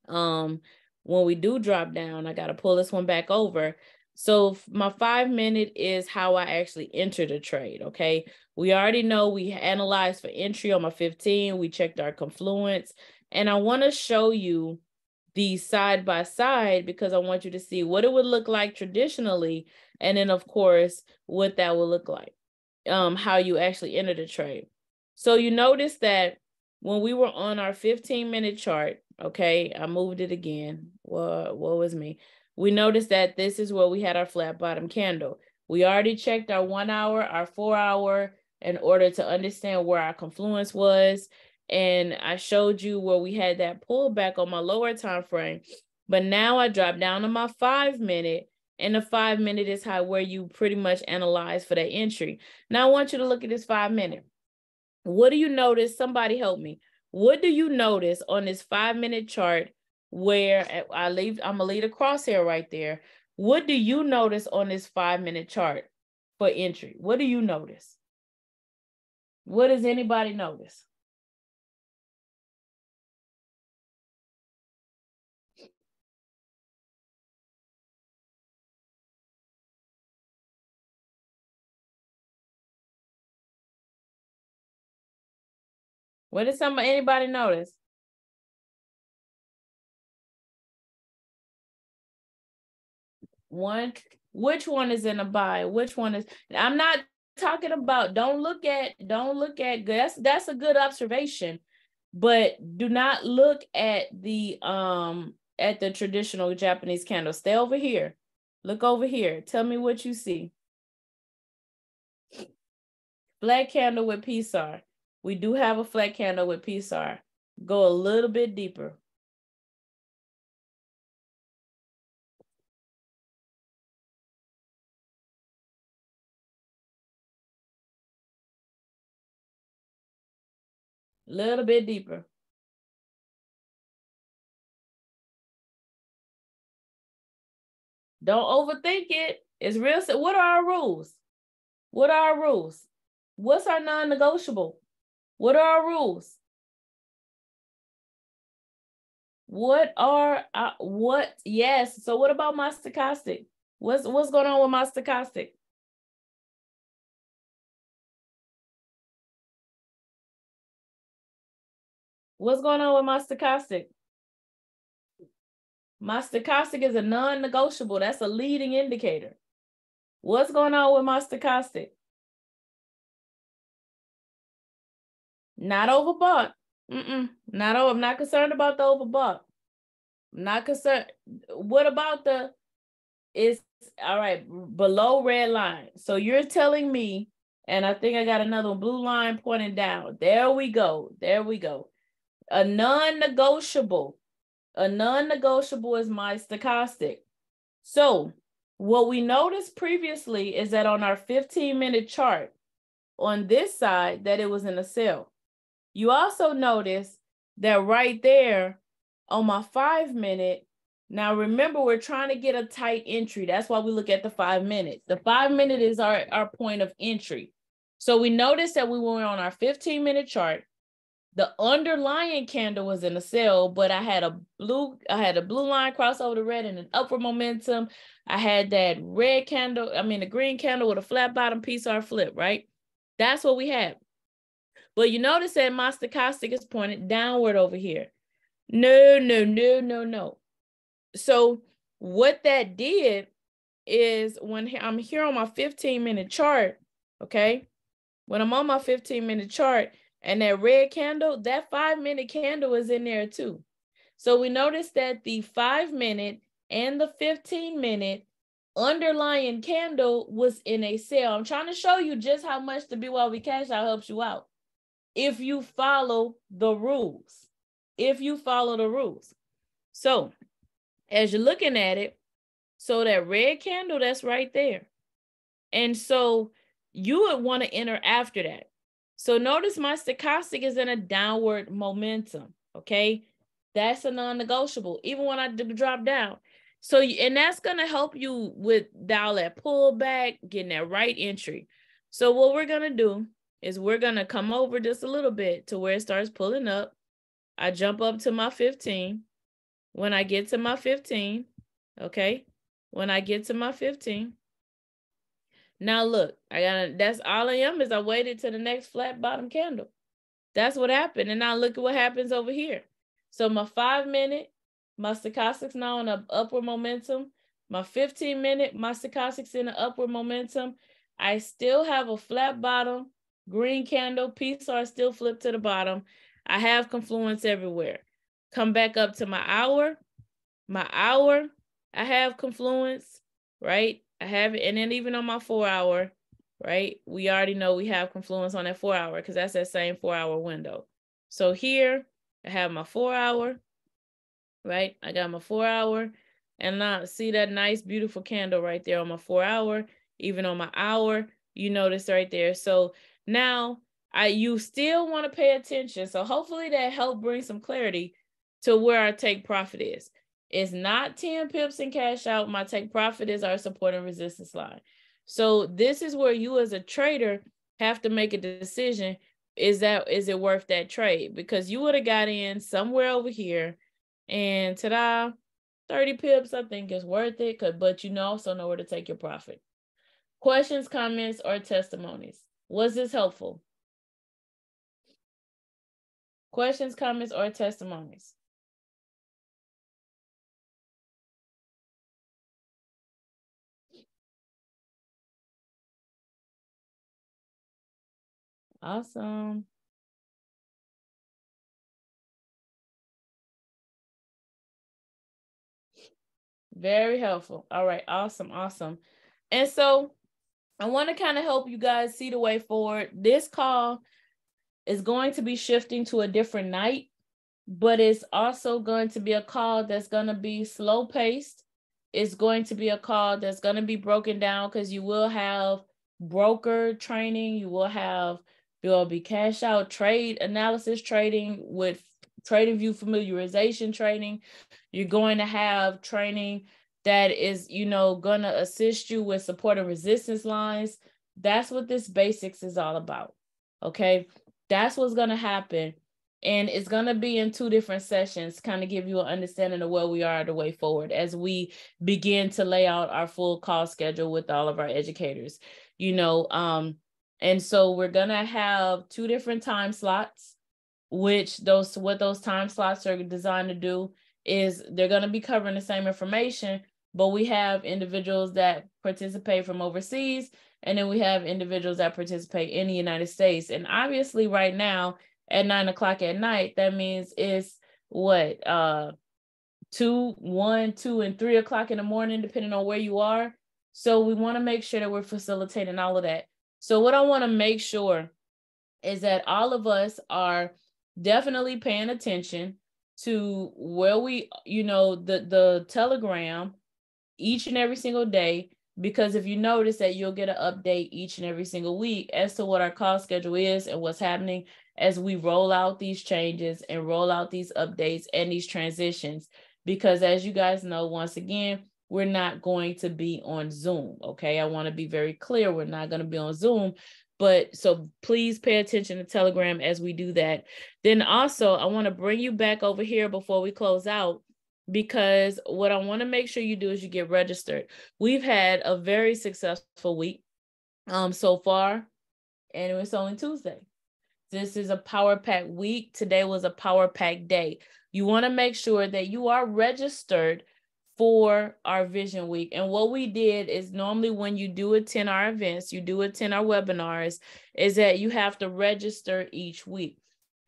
um when we do drop down, I got to pull this one back over. So my five minute is how I actually enter the trade. Okay. We already know we analyzed for entry on my 15. We checked our confluence. And I want to show you these side by side because I want you to see what it would look like traditionally. And then of course, what that will look like, um, how you actually enter the trade. So you notice that when we were on our 15 minute chart, okay, I moved it again. What, what was me? We noticed that this is where we had our flat bottom candle. We already checked our one hour, our four hour in order to understand where our confluence was. And I showed you where we had that pullback on my lower time frame. But now I drop down to my five minute and the five minute is how where you pretty much analyze for that entry. Now I want you to look at this five minute. What do you notice? Somebody help me. What do you notice on this five minute chart where I leave, I'm gonna leave a crosshair right there. What do you notice on this five minute chart for entry? What do you notice? What does anybody notice? What did somebody anybody notice? One, which one is in a buy? Which one is I'm not talking about don't look at don't look at that's that's a good observation, but do not look at the um at the traditional Japanese candle. Stay over here. Look over here. Tell me what you see. Black candle with PSAR. We do have a flat candle with PSAR. Go a little bit deeper. Little bit deeper. Don't overthink it. It's real. What are our rules? What are our rules? What's our non-negotiable? What are our rules? What are uh, what? Yes. So what about my stochastic? What's what's going on with my stochastic? What's going on with my stochastic? My stochastic is a non-negotiable. That's a leading indicator. What's going on with my stochastic? Not overbought. Mm-mm. Not over. I'm not concerned about the overbought. Not concerned. What about the it's all right below red line. So you're telling me, and I think I got another blue line pointing down. There we go. There we go. A non-negotiable. A non-negotiable is my stochastic. So what we noticed previously is that on our 15 minute chart on this side that it was in a sell. You also notice that right there on my five minute, now remember we're trying to get a tight entry. That's why we look at the five minute. The five minute is our, our point of entry. So we noticed that we were on our 15 minute chart the underlying candle was in a sell, but I had a blue, I had a blue line cross over the red and an upward momentum. I had that red candle, I mean the green candle with a flat bottom PSR flip, right? That's what we had. But you notice that my stochastic is pointed downward over here. No, no, no, no, no. So what that did is when I'm here on my 15 minute chart, okay? When I'm on my 15 minute chart, and that red candle, that five minute candle is in there too. So we notice that the five minute and the 15 minute underlying candle was in a sale. I'm trying to show you just how much the BYOB cash out helps you out. If you follow the rules, if you follow the rules. So as you're looking at it, so that red candle that's right there. And so you would want to enter after that. So notice my stochastic is in a downward momentum, okay? That's a non-negotiable, even when I drop down. So, and that's gonna help you with dial that pullback, getting that right entry. So what we're gonna do is we're gonna come over just a little bit to where it starts pulling up. I jump up to my 15. When I get to my 15, okay? When I get to my 15, now look, I got that's all I am is I waited to the next flat bottom candle. That's what happened. And now look at what happens over here. So my five minute, my stochastics now in an upward momentum. My 15 minute, my stochastics in an upward momentum. I still have a flat bottom, green candle, PSR still flipped to the bottom. I have confluence everywhere. Come back up to my hour. My hour, I have confluence, right? I have it, and then even on my four hour, right? We already know we have confluence on that four hour because that's that same four hour window. So here I have my four hour, right? I got my four hour, and now see that nice, beautiful candle right there on my four hour, even on my hour, you notice right there. So now I you still want to pay attention. So hopefully that helped bring some clarity to where our take profit is. It's not 10 pips and cash out. My take profit is our support and resistance line. So this is where you as a trader have to make a decision. Is that is it worth that trade? Because you would have got in somewhere over here and ta-da, 30 pips, I think is worth it. But you know also know where to take your profit. Questions, comments, or testimonies. Was this helpful? Questions, comments, or testimonies? Awesome. Very helpful. All right. Awesome. Awesome. And so I want to kind of help you guys see the way forward. This call is going to be shifting to a different night, but it's also going to be a call that's going to be slow paced. It's going to be a call that's going to be broken down because you will have broker training, you will have there will be cash out trade analysis trading with TradingView familiarization training. You're going to have training that is, you know, to assist you with support and resistance lines. That's what this basics is all about. Okay. That's what's to happen. And it's to be in two different sessions, kind of give you an understanding of where we are the way forward as we begin to lay out our full call schedule with all of our educators. You know, um, and so we're gonna have two different time slots, which those what those time slots are designed to do is they're gonna be covering the same information, but we have individuals that participate from overseas, and then we have individuals that participate in the United States. And obviously, right now at nine o'clock at night, that means it's what uh two, one, two, and three o'clock in the morning, depending on where you are. So we want to make sure that we're facilitating all of that. So what I want to make sure is that all of us are definitely paying attention to where we, you know, the the telegram each and every single day because if you notice that you'll get an update each and every single week as to what our call schedule is and what's happening as we roll out these changes and roll out these updates and these transitions. Because as you guys know once again we're not going to be on zoom okay? I want to be very clear we're not going to be on zoom. But so please pay attention to telegram as we do that. Then also i want to bring you back over here before we close out because what I want to make sure you do is you get registered. We've had a very successful week um so far, and it was only Tuesday. This is a power pack week. Today was a power pack day. You want to make sure that you are registered for our vision week. And what we did is normally when you do attend our events, you do attend our webinars, is that you have to register each week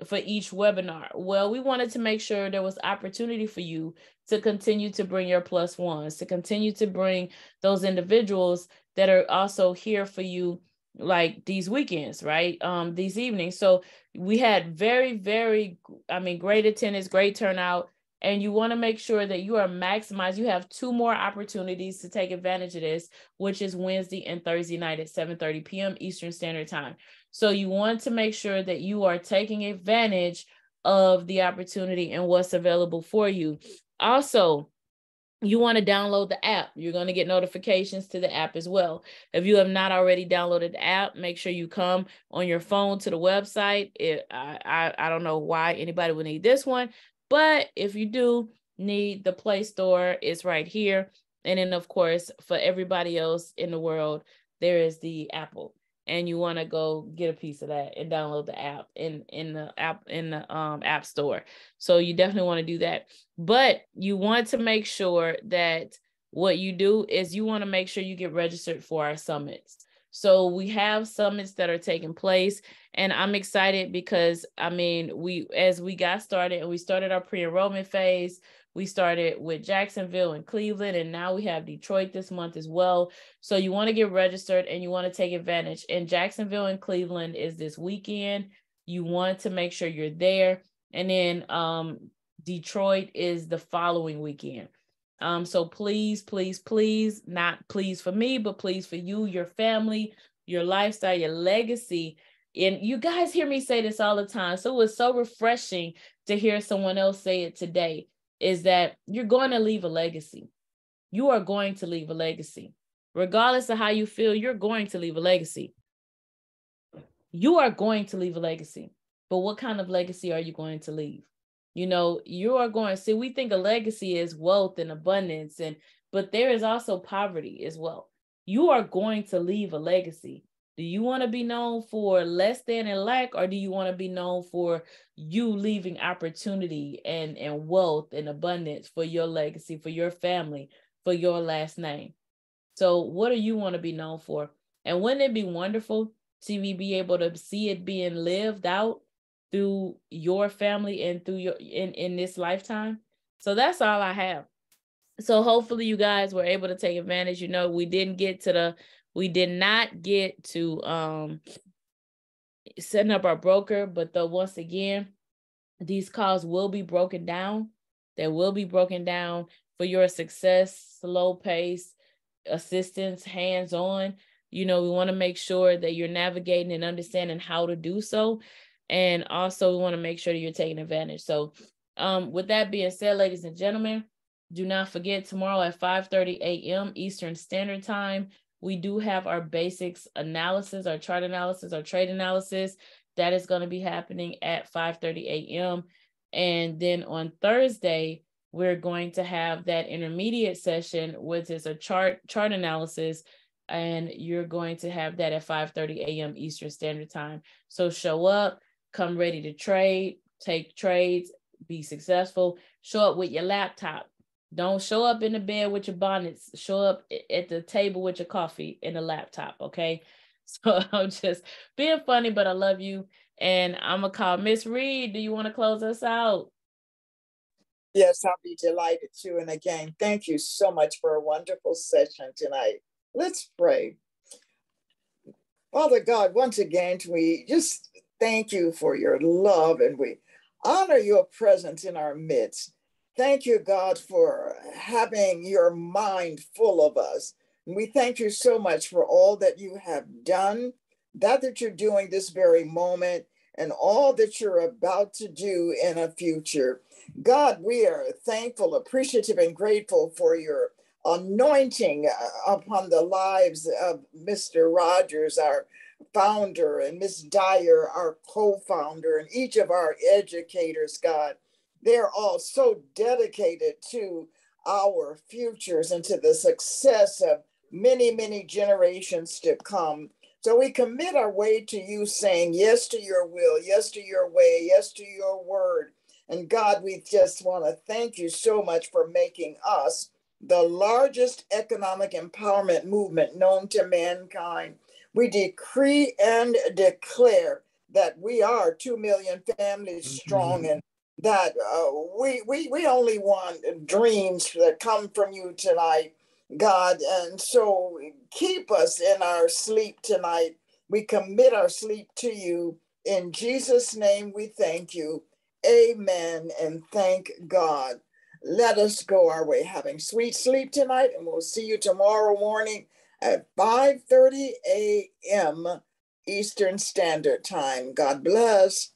for each webinar? Well, we wanted to make sure there was opportunity for you to continue to bring your plus ones, to continue to bring those individuals that are also here for you like these weekends, right? Um, these evenings. So we had very, very, I mean, great attendance, great turnout. And you want to make sure that you are maximized. You have two more opportunities to take advantage of this, which is Wednesday and Thursday night at 7 30 p.m. Eastern Standard Time. So you want to make sure that you are taking advantage of the opportunity and what's available for you. Also, you want to download the app. You're going to get notifications to the app as well. If you have not already downloaded the app, make sure you come on your phone to the website. It, I, I, I don't know why anybody would need this one, but if you do need the Play Store, it's right here. And then, of course, for everybody else in the world, there is the Apple and you want to go get a piece of that and download the app in in the app in the um app store. So you definitely want to do that. But you want to make sure that what you do is you want to make sure you get registered for our summits. So we have summits that are taking place and i'm excited because i mean we as we got started and we started our pre-enrollment phase we started with Jacksonville and Cleveland, and now we have Detroit this month as well. So you want to get registered and you want to take advantage. And Jacksonville and Cleveland is this weekend. You want to make sure you're there. And then um, Detroit is the following weekend. Um, so please, please, please, not please for me, but please for you, your family, your lifestyle, your legacy. And you guys hear me say this all the time. So it was so refreshing to hear someone else say it today is that you're going to leave a legacy. You are going to leave a legacy. Regardless of how you feel, you're going to leave a legacy. You are going to leave a legacy. But what kind of legacy are you going to leave? You know, you are going to see, we think a legacy is wealth and abundance, and but there is also poverty as well. You are going to leave a legacy. Do you want to be known for less than and lack, or do you want to be known for you leaving opportunity and, and wealth and abundance for your legacy, for your family, for your last name? So, what do you want to be known for? And wouldn't it be wonderful to be able to see it being lived out through your family and through your in, in this lifetime? So that's all I have. So hopefully you guys were able to take advantage. You know, we didn't get to the we did not get to um, setting up our broker, but though once again, these calls will be broken down. They will be broken down for your success, slow pace, assistance, hands on. You know, we want to make sure that you're navigating and understanding how to do so. And also, we want to make sure that you're taking advantage. So, um, with that being said, ladies and gentlemen, do not forget tomorrow at 5 30 a.m. Eastern Standard Time we do have our basics analysis, our chart analysis, our trade analysis. That is going to be happening at 5:30 a.m. And then on Thursday, we're going to have that intermediate session, which is a chart chart analysis, and you're going to have that at 5:30 a.m. Eastern Standard Time. So show up, come ready to trade, take trades, be successful. Show up with your laptop don't show up in the bed with your bonnets. Show up at the table with your coffee and a laptop. Okay. So I'm just being funny, but I love you. And I'm gonna call Miss Reed. Do you want to close us out? Yes, I'll be delighted to. And again, thank you so much for a wonderful session tonight. Let's pray. Father God, once again, we just thank you for your love and we honor your presence in our midst. Thank you, God, for having your mind full of us. And we thank you so much for all that you have done, that that you're doing this very moment, and all that you're about to do in a future. God, we are thankful, appreciative, and grateful for your anointing uh, upon the lives of Mr. Rogers, our founder, and Miss Dyer, our co founder, and each of our educators, God. They're all so dedicated to our futures and to the success of many, many generations to come. So we commit our way to you, saying yes to your will, yes to your way, yes to your word. And God, we just want to thank you so much for making us the largest economic empowerment movement known to mankind. We decree and declare that we are 2 million families strong mm-hmm. and that uh, we, we, we only want dreams that come from you tonight, God. And so keep us in our sleep tonight. We commit our sleep to you. In Jesus' name, we thank you. Amen. And thank God. Let us go our way having sweet sleep tonight, and we'll see you tomorrow morning at 5:30 a.m. Eastern Standard Time. God bless.